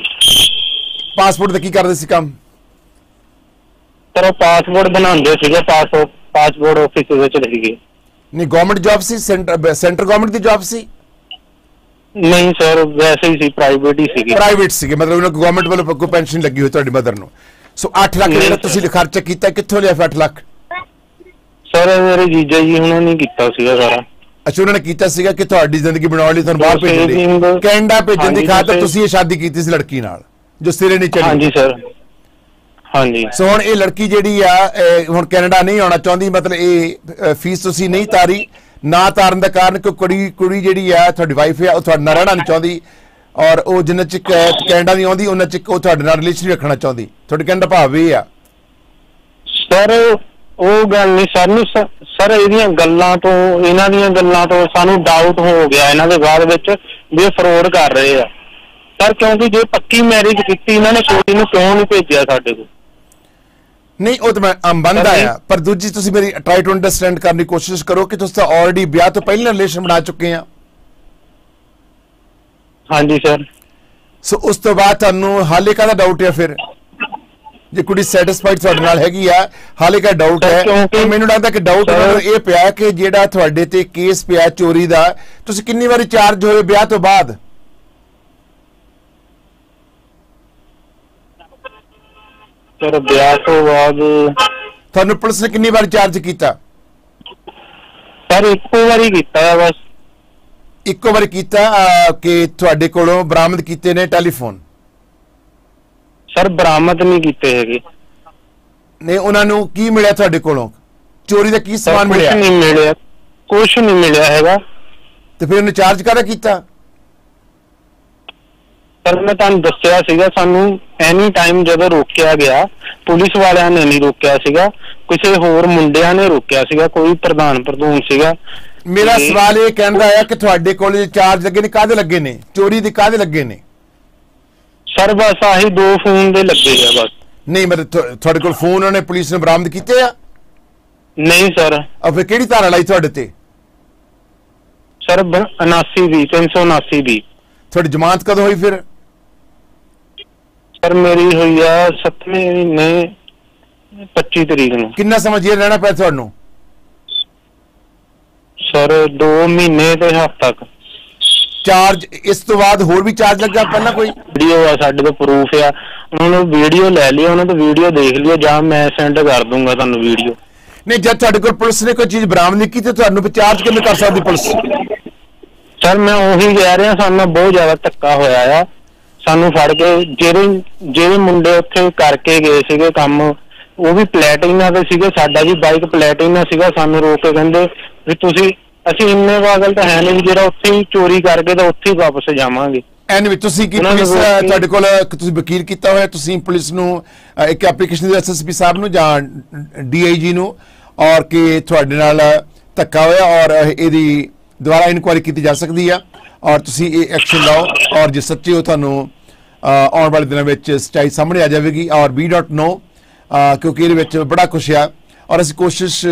S2: ਪਾਸਪੋਰਟ ਦਾ ਕੀ ਕਰਦੇ ਸੀ ਕੰਮ?
S3: ਸਰ ਉਹ ਪਾਸਪੋਰਟ ਬਣਾਉਂਦੇ ਸੀਗੇ ਪਾਸਪੋਰਟ ਪਾਸਪੋਰਟ ਆਫਿਸ ਵਿੱਚ ਸੀਗੇ
S2: ਨਹੀਂ ਗਵਰਨਮੈਂਟ ਜੌਬ ਸੀ ਸੈਂਟਰ ਸੈਂਟਰ ਗਵਰਨਮੈਂਟ ਦੀ ਜੌਬ ਸੀ?
S3: ਨਹੀਂ ਸਰ ਵੈਸੇ ਹੀ ਸੀ ਪ੍ਰਾਈਵੇਟ ਹੀ ਸੀਗੀ।
S2: ਪ੍ਰਾਈਵੇਟ ਸੀਗੇ ਮਤਲਬ ਉਹਨਾਂ ਨੂੰ ਗਵਰਨਮੈਂਟ ਵੱਲੋਂ ਕੋਈ ਪੈਨਸ਼ਨ ਲੱਗੀ ਹੋਈ ਤੁਹਾਡੀ ਮਦਰ ਨੂੰ। ਸੋ 8 ਲੱਖ ਜਿਹੜਾ। ਤੁਸੀਂ ਖਰਚਾ ਕੀਤਾ ਕਿੱਥੋਂ ਲਿਆ ਫਿਰ 8 ਲੱਖ?
S3: ਸਰ ਮੇਰੇ ਜੀਜਾ ਜੀ ਉਹਨਾਂ ਨੇ ਕੀਤਾ ਸੀਗਾ ਸਾਰਾ।
S2: ਅੱਛਾ ਉਹਨਾਂ ਨੇ ਕੀਤਾ ਸੀਗਾ ਕਿ ਤੁਹਾਡੀ ਜ਼ਿੰਦਗੀ ਬਣਾਉਣ ਲਈ ਤੁਹਾਨੂੰ ਬਾਹਰ ਭੇਜਣ
S3: saving-
S2: ਕੈਨੇਡਾ ਭੇਜਣ ਦੀ ਖਾਤਰ ਤੁਸੀਂ ਇਹ ਸ਼ਾਦੀ ਕੀਤੀ ਸੀ ਲੜਕੀ ਨਾਲ ਜੋ ਸਿਰੇ ਨਹੀਂ ਚੜੀ
S3: ਹਾਂਜੀ ਸਰ। ਹਾਂਜੀ।
S2: ਸੋ ਹੁਣ ਇਹ ਲੜਕੀ ਜਿਹੜੀ ਆ ਹੁਣ ਕੈਨੇਡਾ ਨਹੀਂ ਆਉਣਾ ਚਾਹੁੰਦੀ ਮਤਲਬ ਇਹ ਫੀਸ ਤੁਸੀਂ ਨਹੀਂ ਤਾਰੀ ਨਾ ਤਾਰਨ ਦਾ ਕਾਰਨ ਕਿ ਕੁੜੀ ਕੁੜੀ ਜਿਹੜੀ ਆ ਤੁਹਾਡੀ ਵਾਈਫ ਆ ਉਹ ਤੁਹਾਡੇ ਨਾਲ ਰਹਿਣਾ ਨਹੀਂ ਚਾਹੁੰਦੀ। ਔਰ ਉਹ ਜਿੰਨਾ ਚਿਰ ਕੈ- ਕੈਨੇਡਾ ਨਹੀਂ ਆਉਂਦੀ ਉਹਨਾਂ ਚਿਰ ਉਹ ਤੁਹਾਡੇ ਨਾਲ ਰਿਲੇਸ਼ਨ ਰੱਖਣਾ ਚਾਹੁੰਦੀ। ਤੁਹਾਡੇ ਕਹਿਣ ਦਾ ਭਾਵ ਇਹ ਆ।
S3: ਸਰ ਉਹ ਗੱਲ ਨਹੀਂ ਸਾਨੂੰ ਸਰ ਇਹਦੀਆਂ ਗੱਲਾਂ ਤੋਂ ਇਹਨਾਂ ਦੀਆਂ ਗੱਲਾਂ ਤੋਂ ਸਾਨੂੰ ਡਾਊਟ ਹੋ ਗਿਆ ਇਹਨਾਂ ਦੇ ਬਾਅਦ ਵਿੱਚ ਵੀ ਇਹ ਫਰੋਡ ਕਰ ਰਹੇ ਆ। ਸਰ ਕਿਉਂਕਿ ਜੇ ਪੱਕੀ ਮੈਰਿਜ ਕੀਤੀ ਇਹਨਾਂ ਨੇ ਕੁੜੀ ਨੂੰ ਕਿਉਂ ਨਹੀਂ ਭੇਜਿਆ ਸਾਡੇ ਕੋਲ?
S2: ਨਹੀਂ ਉਹ ਤਾਂ ਮੈਂ
S3: ਸਰ,
S2: ਆਇਆ ਪਰ ਦੂਜੀ ਤੁਸੀਂ ਮੇਰੀ ਟਰਾਈ ਟੂ ਅੰਡਰਸਟੈਂਡ ਕਰਨ ਦੀ ਕੋਸ਼ਿਸ਼ ਕਰੋ ਕਿ ਤੁਸੀਂ ਤਾਂ ਆਲਰੇਡੀ ਵਿਆਹ ਤੋਂ ਪਹਿਲਾਂ ਰਿਲੇਸ਼ਨ ਬਣਾ ਚੁੱਕੇ ਆ।
S3: ਹਾਂਜੀ ਸਰ
S2: ਸੋ ਉਸ ਤੋਂ ਬਾਅਦ ਤੁਹਾਨੂੰ ਹਾਲੇ ਕਾਹਦਾ ਡਾਊਟ ਹੈ ਫਿਰ? ਜੇ ਕੁੜੀ ਸੈਟੀਸਫਾਈਡ ਤੁਹਾਡੇ ਨਾਲ ਹੈਗੀ ਆ ਹਾਲੇ ਕਾ ਡਾਊਟ ਹੈ ਤੇ ਮੈਨੂੰ ਲੱਗਦਾ ਕਿ ਡਾਊਟ ਇਹ ਪਿਆ ਕਿ ਜਿਹੜਾ ਤੁਹਾਡੇ ਤੇ ਕੇਸ ਪਿਆ ਚੋਰੀ ਦਾ ਤੁਸੀਂ ਕਿੰਨੀ ਵਾਰੀ ਚਾਰਜ ਹੋਏ ਵਿਆਹ ਤੋਂ ਬਾਅਦ?
S3: ਸਰ ਵਿਆਹ ਤੋਂ ਬਾਅਦ
S2: ਤੁਹਾਨੂੰ ਪੁਲਿਸ ਨੇ ਕਿੰਨੀ ਵਾਰੀ ਚਾਰਜ ਕੀਤਾ?
S3: ਸਰ ਇੱਕੋ ਵਾਰੀ ਕੀਤਾ ਹੈ ਬਸ।
S2: ਇੱਕੋ ਵਾਰੀ ਕੀਤਾ ਅਹ, ਕਿ ਤੁਹਾਡੇ ਕੋਲੋਂ ਬਰਾਮਦ ਕੀਤੇ ਨੇ ਟੈਲੀਫੋਨ?
S3: ਸਰ ਬਰਾਮਦ ਨਹੀਂ ਕੀਤੇ ਹੈਗੇ।
S2: ਨੇ ਉਹਨਾਂ ਨੂੰ ਕੀ ਮਿਲਿਆ ਤੁਹਾਡੇ ਕੋਲੋਂ? ਚੋਰੀ ਦਾ ਕੀ ਸਮਾਨ
S3: ਕੁਝ
S2: ਮਿਲਿਆ?
S3: ਨਹੀਂ ਮਿਲਿਆ। ਕੁਝ ਨਹੀਂ ਮਿਲਿਆ ਹੈਗਾ।
S2: ਤੇ ਫਿਰ ਉਹਨੇ ਚਾਰਜ ਕਾਹਦਾ ਕੀਤਾ?
S3: ਸਰ ਮੈਂ ਤੁਹਾਨੂੰ ਦੱਸਿਆ ਸੀਗਾ ਸਾਨੂੰ ਐਨੀ ਟਾਈਮ ਜਦੋਂ ਰੋਕਿਆ ਗਿਆ ਪੁਲਿਸ ਵਾਲਿਆਂ ਨੇ ਨਹੀਂ ਰੋਕਿਆ ਸੀਗਾ ਕਿਸੇ ਹੋਰ ਮੁੰਡਿਆਂ ਨੇ ਰੋਕਿਆ ਸੀਗਾ ਕੋਈ ਪ੍ਰਧਾਨ ਪ੍ਰਧੂਨ ਸੀਗਾ।
S2: ਮੇਰਾ। ਸਵਾਲ ਇਹ ਕਹਿੰਦਾ ਆ ਕਿ ਤੁਹਾਡੇ ਕੋਲ ਜੇ ਚਾਰਜ ਲੱਗੇ ਨੇ ਕਾਹਦੇ ਲੱਗੇ ਨੇ? ਚੋਰੀ ਦੇ ਕਾਹਦੇ ਲੱਗੇ ਨੇ?
S3: ਸਰ ਬਸ ਆਹੀ ਦੋ ਫੋਨ ਦੇ ਲੱਗੇ ਆ ਬਸ।
S2: ਨਹੀਂ ਮਤਲਬ ਤੁਹਾ- ਤੁਹਾਡੇ ਕੋਲ ਫੋਨ ਉਹਨੇ ਪੁਲਿਸ ਨੇ ਬਰਾਮਦ ਕੀਤੇ ਆ?
S3: ਨਹੀਂ ਸਰ
S2: ਆ ਫਿਰ ਕਿਹੜੀ ਧਾਰਾ ਲਾਈ ਤੁਹਾਡੇ ਤੇ?
S3: ਸਰ ਬ- 79 ਦੀ 379 ਦੀ
S2: ਤੁਹਾਡੀ ਜ਼ਮਾਨਤ ਕਦੋਂ ਹੋਈ ਫਿਰ?
S3: ਸਰ ਮੇਰੀ ਹੋਈ ਆ 7ਵੇਂ ਮਹੀਨੇ 25 ਤਰੀਕ ਨੂੰ।
S2: ਕਿੰਨਾ ਸਮਾਂ ਜੇਲ੍ਹ ਰਹਿਣਾ ਪਿਆ ਤੁਹਾਨੂੰ?
S3: ਸਰ 2 ਮਹੀਨੇ ਤੇ ਹਫ਼ਤਾ ਤੱਕ।
S2: ਚਾਰਜ ਇਸ ਤੋਂ ਬਾਅਦ ਹੋਰ ਵੀ ਚਾਰਜ ਲੱਗਾ ਪਹਿਲਾਂ ਕੋਈ?
S3: ਵੀਡੀਓ ਆ ਸਾਡੇ ਕੋਲ ਪ੍ਰੂਫ ਆ। ਉਹਨਾਂ ਨੂੰ ਵੀਡੀਓ ਲੈ ਲਿਓ ਉਹਨਾਂ ਤੋਂ ਵੀਡੀਓ ਦੇਖ ਲਿਓ ਜਾਂ ਮੈਂ ਸੈਂਡ ਕਰ ਦੂੰਗਾ ਤੁਹਾਨੂੰ ਵੀਡੀਓ।
S2: ਨਹੀਂ ਜਦ ਤੁਹਾਡੇ ਕੋਲ ਪੁਲਿਸ ਨੇ ਕੋਈ ਚੀਜ਼ ਬਰਾਮਦ ਨਹੀਂ ਕੀਤੀ ਤੁਹਾਨੂੰ ਵੀ ਚਾਰਜ ਕਿਵੇਂ ਕਰ ਸਕਦੀ ਪੁਲਿਸ?
S3: ਸਰ ਮੈਂ ਉਹੀ ਕਹਿ ਰਿਹਾ ਸਾਨੂੰ ਬਹੁਤ ਜ਼ਿਆਦਾ ਧੱਕਾ ਹੋਇਆ ਆ। ਸਾਨੂੰ ਫੜ ਕੇ ਜਿਹੜੇ ਜਿਹੜੇ ਮੁੰਡੇ ਉੱਥੇ ਕਰਕੇ ਗਏ ਸੀਗੇ ਕੰਮ ਉਹ ਵੀ ਪਲੈਟੀਨਾ ਦੇ ਸੀਗੇ ਸਾਡਾ ਵੀ ਬਾਈਕ ਪਲੈਟੀਨਾ ਸੀਗਾ ਸਾਨੂੰ ਰੋਕ ਕੇ ਕਹਿੰਦੇ ਵੀ ਤੁਸੀਂ ਅਸੀਂ ਇੰਨੇ ਪਾਗਲ ਤਾਂ ਹੈ ਨਹੀਂ ਵੀ ਜਿਹੜਾ ਉੱਥੇ ਹੀ ਚੋਰੀ ਕਰਕੇ ਤਾਂ ਉੱਥੇ ਹੀ ਵਾਪਸ ਜਾਵਾਂਗੇ।
S2: ਐਨਵੇ ਤੁਸੀਂ ਕੀ ਪੁਲਿਸ ਤੁਹਾਡੇ ਕੋਲ ਤੁਸੀਂ ਵਕੀਲ ਕੀਤਾ ਹੋਇਆ ਤੁਸੀਂ ਪੁਲਿਸ ਨੂੰ ਇੱਕ ਐਪਲੀਕੇਸ਼ਨ ਦੇ ਐਸਐਸਪੀ ਸਾਹਿਬ ਨੂੰ ਜਾਂ ਡੀਆਈਜੀ ਨੂੰ ਔਰ ਕਿ ਤੁਹਾਡੇ ਨਾਲ ਧੱਕਾ ਹੋਇਆ ਔਰ ਇਹਦੀ ਦੁਬਾਰਾ ਇਨਕੁਆਇਰੀ ਕੀਤੀ ਜਾ ਸਕਦੀ ਆ ਔਰ ਤੁਸੀਂ ਇਹ ਐਕਸ਼ਨ ਲਓ ਔਰ ਜੇ ਸੱਚੇ ਹੋ ਤੁਹਾਨੂੰ ਆਉਣ ਵਾਲੇ ਦਿਨਾਂ ਵਿੱਚ ਸਚਾਈ ਸਾਹਮਣੇ ਆ ਜਾਵੇਗੀ ਔਰ ਨੋ ਕਿਉਂਕਿ ਇਹਦੇ ਵਿੱਚ ਬੜਾ ਕੁਛ ਆ। ਔਰ ਅਸੀਂ ਕੋਸ਼ਿਸ਼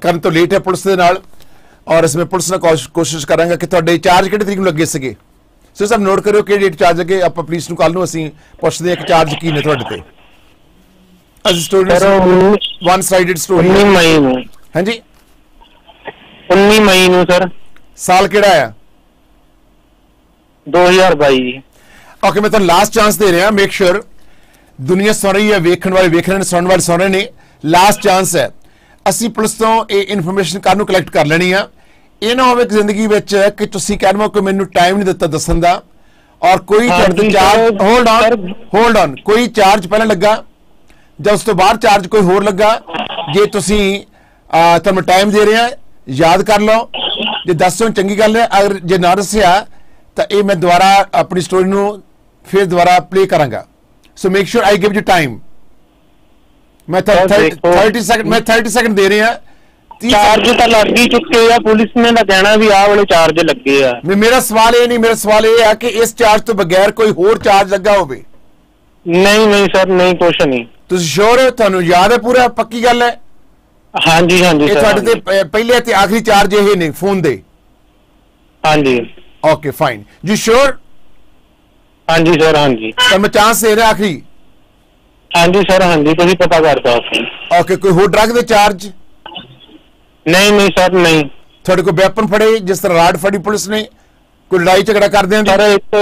S2: ਕਰਨ ਤੋਂ ਲੇਟ ਹੈ ਪੁਲਿਸ ਦੇ ਨਾਲ। ਔਰ ਇਸ ਵਿੱਚ ਪੁਲਿਸ ਨਾਲ ਕੋਸ਼- ਕੋਸ਼ਿਸ਼ ਕਰਾਂਗਾ ਕਿ ਤੁਹਾਡੇ ਚਾਰਜ ਕਿਹੜੀ ਤਰੀਕ ਨੂੰ ਲੱਗੇ ਸੀਗੇ। ਸੋ ਸਭ ਨੋਟ ਕਰਿਓ ਕਿ ਡੇਟ ਚਾਰਜ ਲੱਗੇ ਆਪਾਂ ਪੁਲਿਸ ਨੂੰ ਕੱਲ ਨੂੰ ਅਸੀਂ ਪੁੱਛਦੇ ਹਾਂ ਕਿ ਚਾਰਜ ਕੀ ਨੇ ਤੁਹਾਡੇ ਤੇ। ਅਸੀਂ ਸਟੋਰੀ ਵਨ ਸਾਈਡਡ ਸਟੋਰੀ
S3: 19 ਮਈ ਨੂੰ।
S2: ਹਾਂਜੀ?
S3: 19 ਮਈ ਨੂੰ ਸਰ
S2: ਸਾਲ ਕਿਹੜਾ ਆ?
S3: 2022 ਜੀ
S2: ਓਕੇ ਮੈਂ ਤੁਹਾਨੂੰ ਲਾਸਟ ਚਾਂਸ ਦੇ ਰਿਹਾ ਮੇਕ ਸ਼ੋਰ ਦੁਨੀਆ ਸੁਣ ਰਹੀ ਹੈ ਵੇਖਣ ਵਾਲੇ ਵੇਖ ਰਹੇ ਨੇ ਸੁਣਨ ਵਾਲੇ ਸੁਣ ਰਹੇ ਨੇ। ਲਾਸਟ ਚਾਂਸ ਹੈ। ਅਸੀਂ ਪੁਲਿਸ ਤੋਂ ਇਹ ਇਨਫੋਰਮੇਸ਼ਨ ਕਾਹਨੂੰ ਕਲੈਕਟ ਕਰ ਲੈਣੀ ਆ। ਇਹ ਨਾ ਹੋਵੇ ਕਿ ਜ਼ਿੰਦਗੀ ਵਿੱਚ ਕਿ ਤੁਸੀਂ ਕਹਿੰਦੇ ਹੋ ਕਿ ਮੈਨੂੰ ਟਾਈਮ ਨਹੀਂ ਦਿੱਤਾ ਦੱਸਣ ਦਾ। ਔਰ ਕੋਈ charge hold on
S3: sir।
S2: Hold on ਕੋਈ ਚਾਰਜ ਪਹਿਲਾਂ ਲੱਗਾ ਜਾਂ ਉਸ ਤੋਂ ਬਾਅਦ ਚਾਰਜ ਕੋਈ ਹੋਰ ਲੱਗਾ? ਜੇ ਤੁਸੀਂ ਤੁਹਾਨੂੰ ਟਾਈਮ ਦੇ ਰਿਹਾ ਯਾਦ ਕਰ ਲਓ। ਜੇ ਦੱਸੋ ਚੰਗੀ ਗੱਲ ਹੈ। ਅਗਰ ਜੇ ਨਾ ਦੱਸਿਆ ਤਾਂ ਇਹ ਮੈਂ ਦੁਬਾਰਾ ਆਪਣੀ ਸਟੋਰੀ ਨੂੰ ਫਿਰ ਦੁਬਾਰਾ ਪਲੇ ਕਰਾਂਗਾ। So make sure I give you time ਮੈਂ
S3: Sir,
S2: ਤੁਹਾਨੂੰ
S3: ਦੇਖੋ।
S2: 30 ਸੈਕਿੰਡ ਮੈਂ 30 ਸੈਕਿੰਡ ਦੇ ਰਿਹਾ। 30
S3: ਚਾਰਜ ਤਾਂ ਲੱਗ ਹੀ ਚੁੱਕੇ ਆ। ਪੁਲਿਸ ਨੇ ਤਾਂ ਕਹਿਣਾ ਵੀ ਆਹ ਵਾਲੇ ਚਾਰਜ ਲੱਗੇ ਆ।
S2: ਨਹੀਂ, ਮੇਰਾ ਸਵਾਲ ਇਹ ਨਹੀਂ ਮੇਰਾ ਸਵਾਲ ਇਹ ਹੈ ਕਿ ਇਸ ਚਾਰਜ ਤੋਂ ਬਗੈਰ ਕੋਈ ਹੋਰ ਚਾਰਜ ਲੱਗਾ ਹੋਵੇ?
S3: ਨਹੀਂ ਨਹੀਂ ਸਰ ਨਹੀਂ ਕੁਛ ਨਹੀਂ।
S2: ਤੁਸੀਂ ਸ਼ੋਰ ਹੋ? ਤੁਹਾਨੂੰ ਯਾਦ ਹੈ ਪੂਰਾ ਪੱਕੀ ਗੱਲ ਹੈ?
S3: ਹਾਂਜੀ ਹਾਂਜੀ
S2: ਇਹ
S3: ਸਰ
S2: ਤੁਹਾਡੇ ਤੇ ਪਹਿਲੇ ਤੇ ਆਖਰੀ ਚਾਰਜ ਇਹ ਨੇ ਫੋਨ ਦੇ।
S3: ਹਾਂਜੀ।
S2: ਓਕੇ ਫਾਈਨ ਯੂ ਸ਼ੋਰ
S3: ਹਾਂਜੀ ਸਰ ਹਾਂਜੀ।
S2: ਤਾਂ ਮੈਂ ਚਾਂਸ ਦੇ ਰਿਹਾ ਆਖਰੀ?
S3: ਹਾਂਜੀ ਸਰ ਹਾਂਜੀ ਤੁਸੀਂ ਪਤਾ ਕਰ ਸਕਦੇ
S2: ਓਕੇ ਕੋਈ ਹੋਰ ਡਰਗ ਦੇ ਚਾਰਜ
S3: ਨਹੀਂ ਨਹੀਂ ਸਰ ਨਹੀਂ।
S2: ਤੁਹਾਡੇ ਕੋਲ ਵੈਪਨ ਫੜੇ ਜਿਸ ਤਰ੍ਹਾਂ ਰਾਡ ਫੜੀ ਪੁਲਿਸ ਨੇ? ਕੋਈ ਲੜਾਈ ਝਗੜਾ ਕਰਦੇ ਆਂ
S3: ਸਰ ਇੱਕ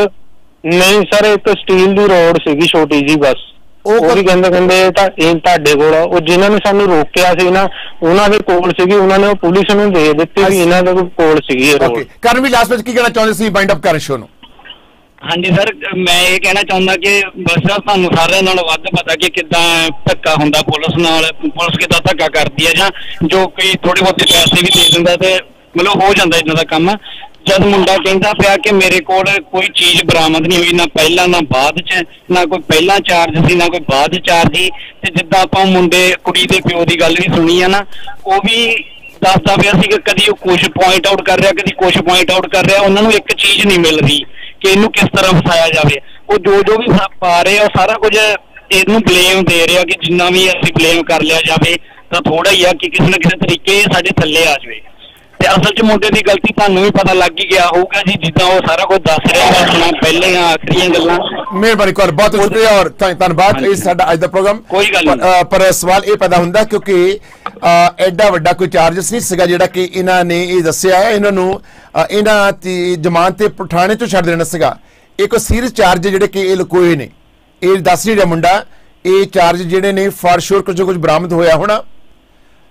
S3: ਨਹੀਂ ਸਰ ਇੱਕ ਸਟੀਲ ਦੀ ਰੋਡ ਸੀਗੀ ਛੋਟੀ ਜੀ ਬਸ।
S2: ਉਹ
S3: ਵੀ ਕਹਿੰਦੇ ਕਹਿੰਦੇ ਤਾਂ ਇਹ ਤੁਹਾਡੇ ਕੋਲ ਆ। ਉਹ ਜਿਨ੍ਹਾਂ ਨੇ ਸਾਨੂੰ ਰੋਕਿਆ ਸੀ ਨਾ ਉਹਨਾਂ ਦੇ ਕੋਲ ਸੀਗੀ ਉਹਨਾਂ ਨੇ ਉਹ ਪੁਲਿਸ ਨੂੰ ਦੇ ਦਿੱਤੀ ਵੀ ਇਹਨਾਂ ਦੇ ਕੋਲ ਸੀਗੀ ਇਹ
S2: ਓਕੇ
S3: ਰੋਡ
S2: ਕਰਨ ਵੀ ਲਾਸਟ ਵਿੱਚ ਕੀ ਕਹਿਣਾ ਚਾਹੁੰਦੇ ਸੀ? ਬਾਈਂਡ ਅਪ ਕਰਨ ਸ਼ੋ ਨੂੰ।
S12: ਹਾਂਜੀ, ਸਰ, ਮੈਂ ਇਹ ਕਹਿਣਾ ਚਾਹੁੰਦਾ ਕਿ ਬਸ ਤੁਹਾਨੂੰ ਸਾਰਿਆਂ ਨਾਲ ਵੱਧ ਪਤਾ ਕਿ ਕਿੱਦਾਂ ਧੱਕਾ ਹੁੰਦਾ ਪੁਲਿਸ ਨਾਲ, ਪੁਲਿਸ ਕਿੱਦਾਂ ਧੱਕਾ ਕਰਦੀ ਹੈ ਜਾਂ ਜੋ ਕੋਈ ਥੋੜੇ ਬਹੁਤੇ ਪੈਸੇ ਵੀ ਦੇ ਦਿੰਦਾ ਤੇ ਮਤਲਬ ਹੋ ਜਾਂਦਾ ਇਹਨਾਂ ਦਾ ਕੰਮ। ਜਦ ਮੁੰਡਾ ਕਹਿੰਦਾ ਪਿਆ ਕਿ ਮੇਰੇ ਕੋਲ ਕੋਈ ਚੀਜ਼ ਬਰਾਮਦ ਨਹੀਂ ਹੋਈ, ਨਾ ਪਹਿਲਾਂ, ਨਾ ਬਾਅਦ ਚ, ਨਾ ਕੋਈ ਪਹਿਲਾਂ ਚਾਰਜ ਸੀ, ਨਾ ਕੋਈ ਬਾਅਦ ਚਾਰਜ ਸੀ, ਤੇ ਜਿੱਦਾਂ ਆਪਾਂ ਮੁੰਡੇ, ਕੁੜੀ ਦੇ ਪਿਓ ਦੀ ਗੱਲ ਵੀ ਸੁਣੀ ਆ ਨਾ, ਉਹ ਵੀ ਦੱਸਦਾ ਪਿਆ ਸੀ ਕਿ ਕਦੀ ਉਹ ਕੁਝ ਪੁਆਇੰਟ ਆਊਟ ਕਰ ਰਿਹਾ, ਕਦੀ ਕੁਝ ਪੁਆਇੰਟ ਆਊਟ ਕਰ ਰਿਹਾ, ਉਹਨਾਂ ਨੂੰ ਇੱਕ ਚੀਜ਼ ਨਹੀਂ ਮਿਲ ਰਹੀ। ਕਿ ਇਹਨੂੰ ਕਿਸ ਤਰ੍ਹਾਂ ਫਸਾਇਆ ਜਾਵੇ। ਉਹ ਜੋ ਜੋ ਵੀ ਪਾ ਰਹੇ ਆ ਸਾਰਾ ਕੁਝ ਇਹਨੂੰ ਬਲੇਮ ਦੇ ਰਿਹਾ ਕਿ ਜਿੰਨਾ ਵੀ ਅਸੀਂ ਬਲੇਮ ਕਰ ਲਿਆ ਜਾਵੇ, ਤਾਂ ਥੋੜਾ ਹੀ ਆ ਕਿ ਕਿਸੇ ਨਾ ਕਿਸੇ ਤਰੀਕੇ ਸਾਡੇ ਥੱਲੇ ਆ ਜਾਵੇ। ਤੇ ਅਸਲ 'ਚ ਮੁੰਡੇ ਦੀ ਗਲਤੀ ਤੁਹਾਨੂੰ ਵੀ ਪਤਾ ਲੱਗ ਹੀ ਗਿਆ ਹੋਊਗਾ ਜੀ ਜਿੱਦਾਂ ਉਹ ਸਾਰਾ ਕੁਝ ਦੱਸ ਰਿਹਾ ਵਾ ਆਪਣਾ ਪਹਿਲੀਆਂ ਆਖਰੀਆਂ ਗੱਲਾਂ।
S2: ਮਿਹਰਬਾਨੀ ਕਰ ਬਹੁਤ ਸ਼ੁਕਰੀਆ ਔਰ ਧੰਨ- ਧੰਨਵਾਦ ਇਹ ਸਾਡਾ ਅੱਜ ਦਾ ਪ੍ਰੋਗਰਾਮ।
S12: ਕੋਈ ਗੱਲ ਨਹੀਂ।
S2: ਪਰ- ਸਵਾਲ ਇਹ ਪੈਦਾ ਹੁੰਦਾ ਕਿਉਂਕਿ ਐਡਾ ਵੱਡਾ ਕੋਈ ਚਾਰਜਸ ਨਹੀਂ ਸੀਗਾ ਜਿਹੜਾ ਕਿ ਇਹਨਾਂ ਨੇ ਇਹ ਦੱਸਿਆ ਹੈ। ਇਹਨਾਂ ਨੂੰ ਇਹਨਾਂ ਦੀ ਜ਼ਮਾਨਤ ਤੇ ਪਠਾਣੇ ਤੋਂ ਛੱਡ ਦੇਣਾ ਸੀਗਾ। ਇਹ ਕੋਈ ਸੀਰੀਅਸ ਚਾਰਜ ਜਿਹੜੇ ਕਿ ਇਹ ਲੁਕੋਏ ਨੇ। ਇਹ ਦੱਸ ਨਹੀਂ ਰਿਹਾ ਮੁੰਡਾ। ਇਹ ਚਾਰਜ ਜਿਹੜੇ ਨੇ ਫਾਰ ਸ਼ੋਰ ਕੁਝ ਕੁਝ ਬਰਾਮਦ ਹੋਇਆ ਹੋਣਾ।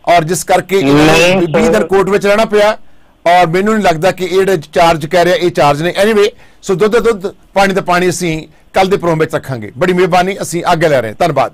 S2: ਔਰ ਜਿਸ ਕਰਕੇ ਇਹਨਾਂ
S3: ਨਹੀਂ,
S2: ਨੂੰ 20 ਦਿਨ
S3: sir।
S2: ਕੋਰਟ ਵਿੱਚ ਰਹਿਣਾ ਪਿਆ ਔਰ ਮੈਨੂੰ ਨਹੀਂ ਲੱਗਦਾ ਕਿ ਇਹ ਜਿਹੜੇ ਚਾਰਜ ਕਹਿ ਰਿਹਾ ਇਹ ਚਾਰਜ ਨੇ ਐਨੀਵੇ ਸੋ ਦੁੱਧ ਦੁੱਧ ਪਾਣੀ ਦਾ ਪਾਣੀ ਅਸੀਂ ਕੱਲ ਦੇ ਪ੍ਰੋਗਰਾਮ ਵਿੱਚ ਰੱਖਾਂਗੇ। ਬੜੀ ਮਿਹਰਬਾਨੀ ਅਸੀਂ ਅੱਗੇ ਲੈ ਰਹੇ ਹਾਂ। ਧੰਨਵਾਦ।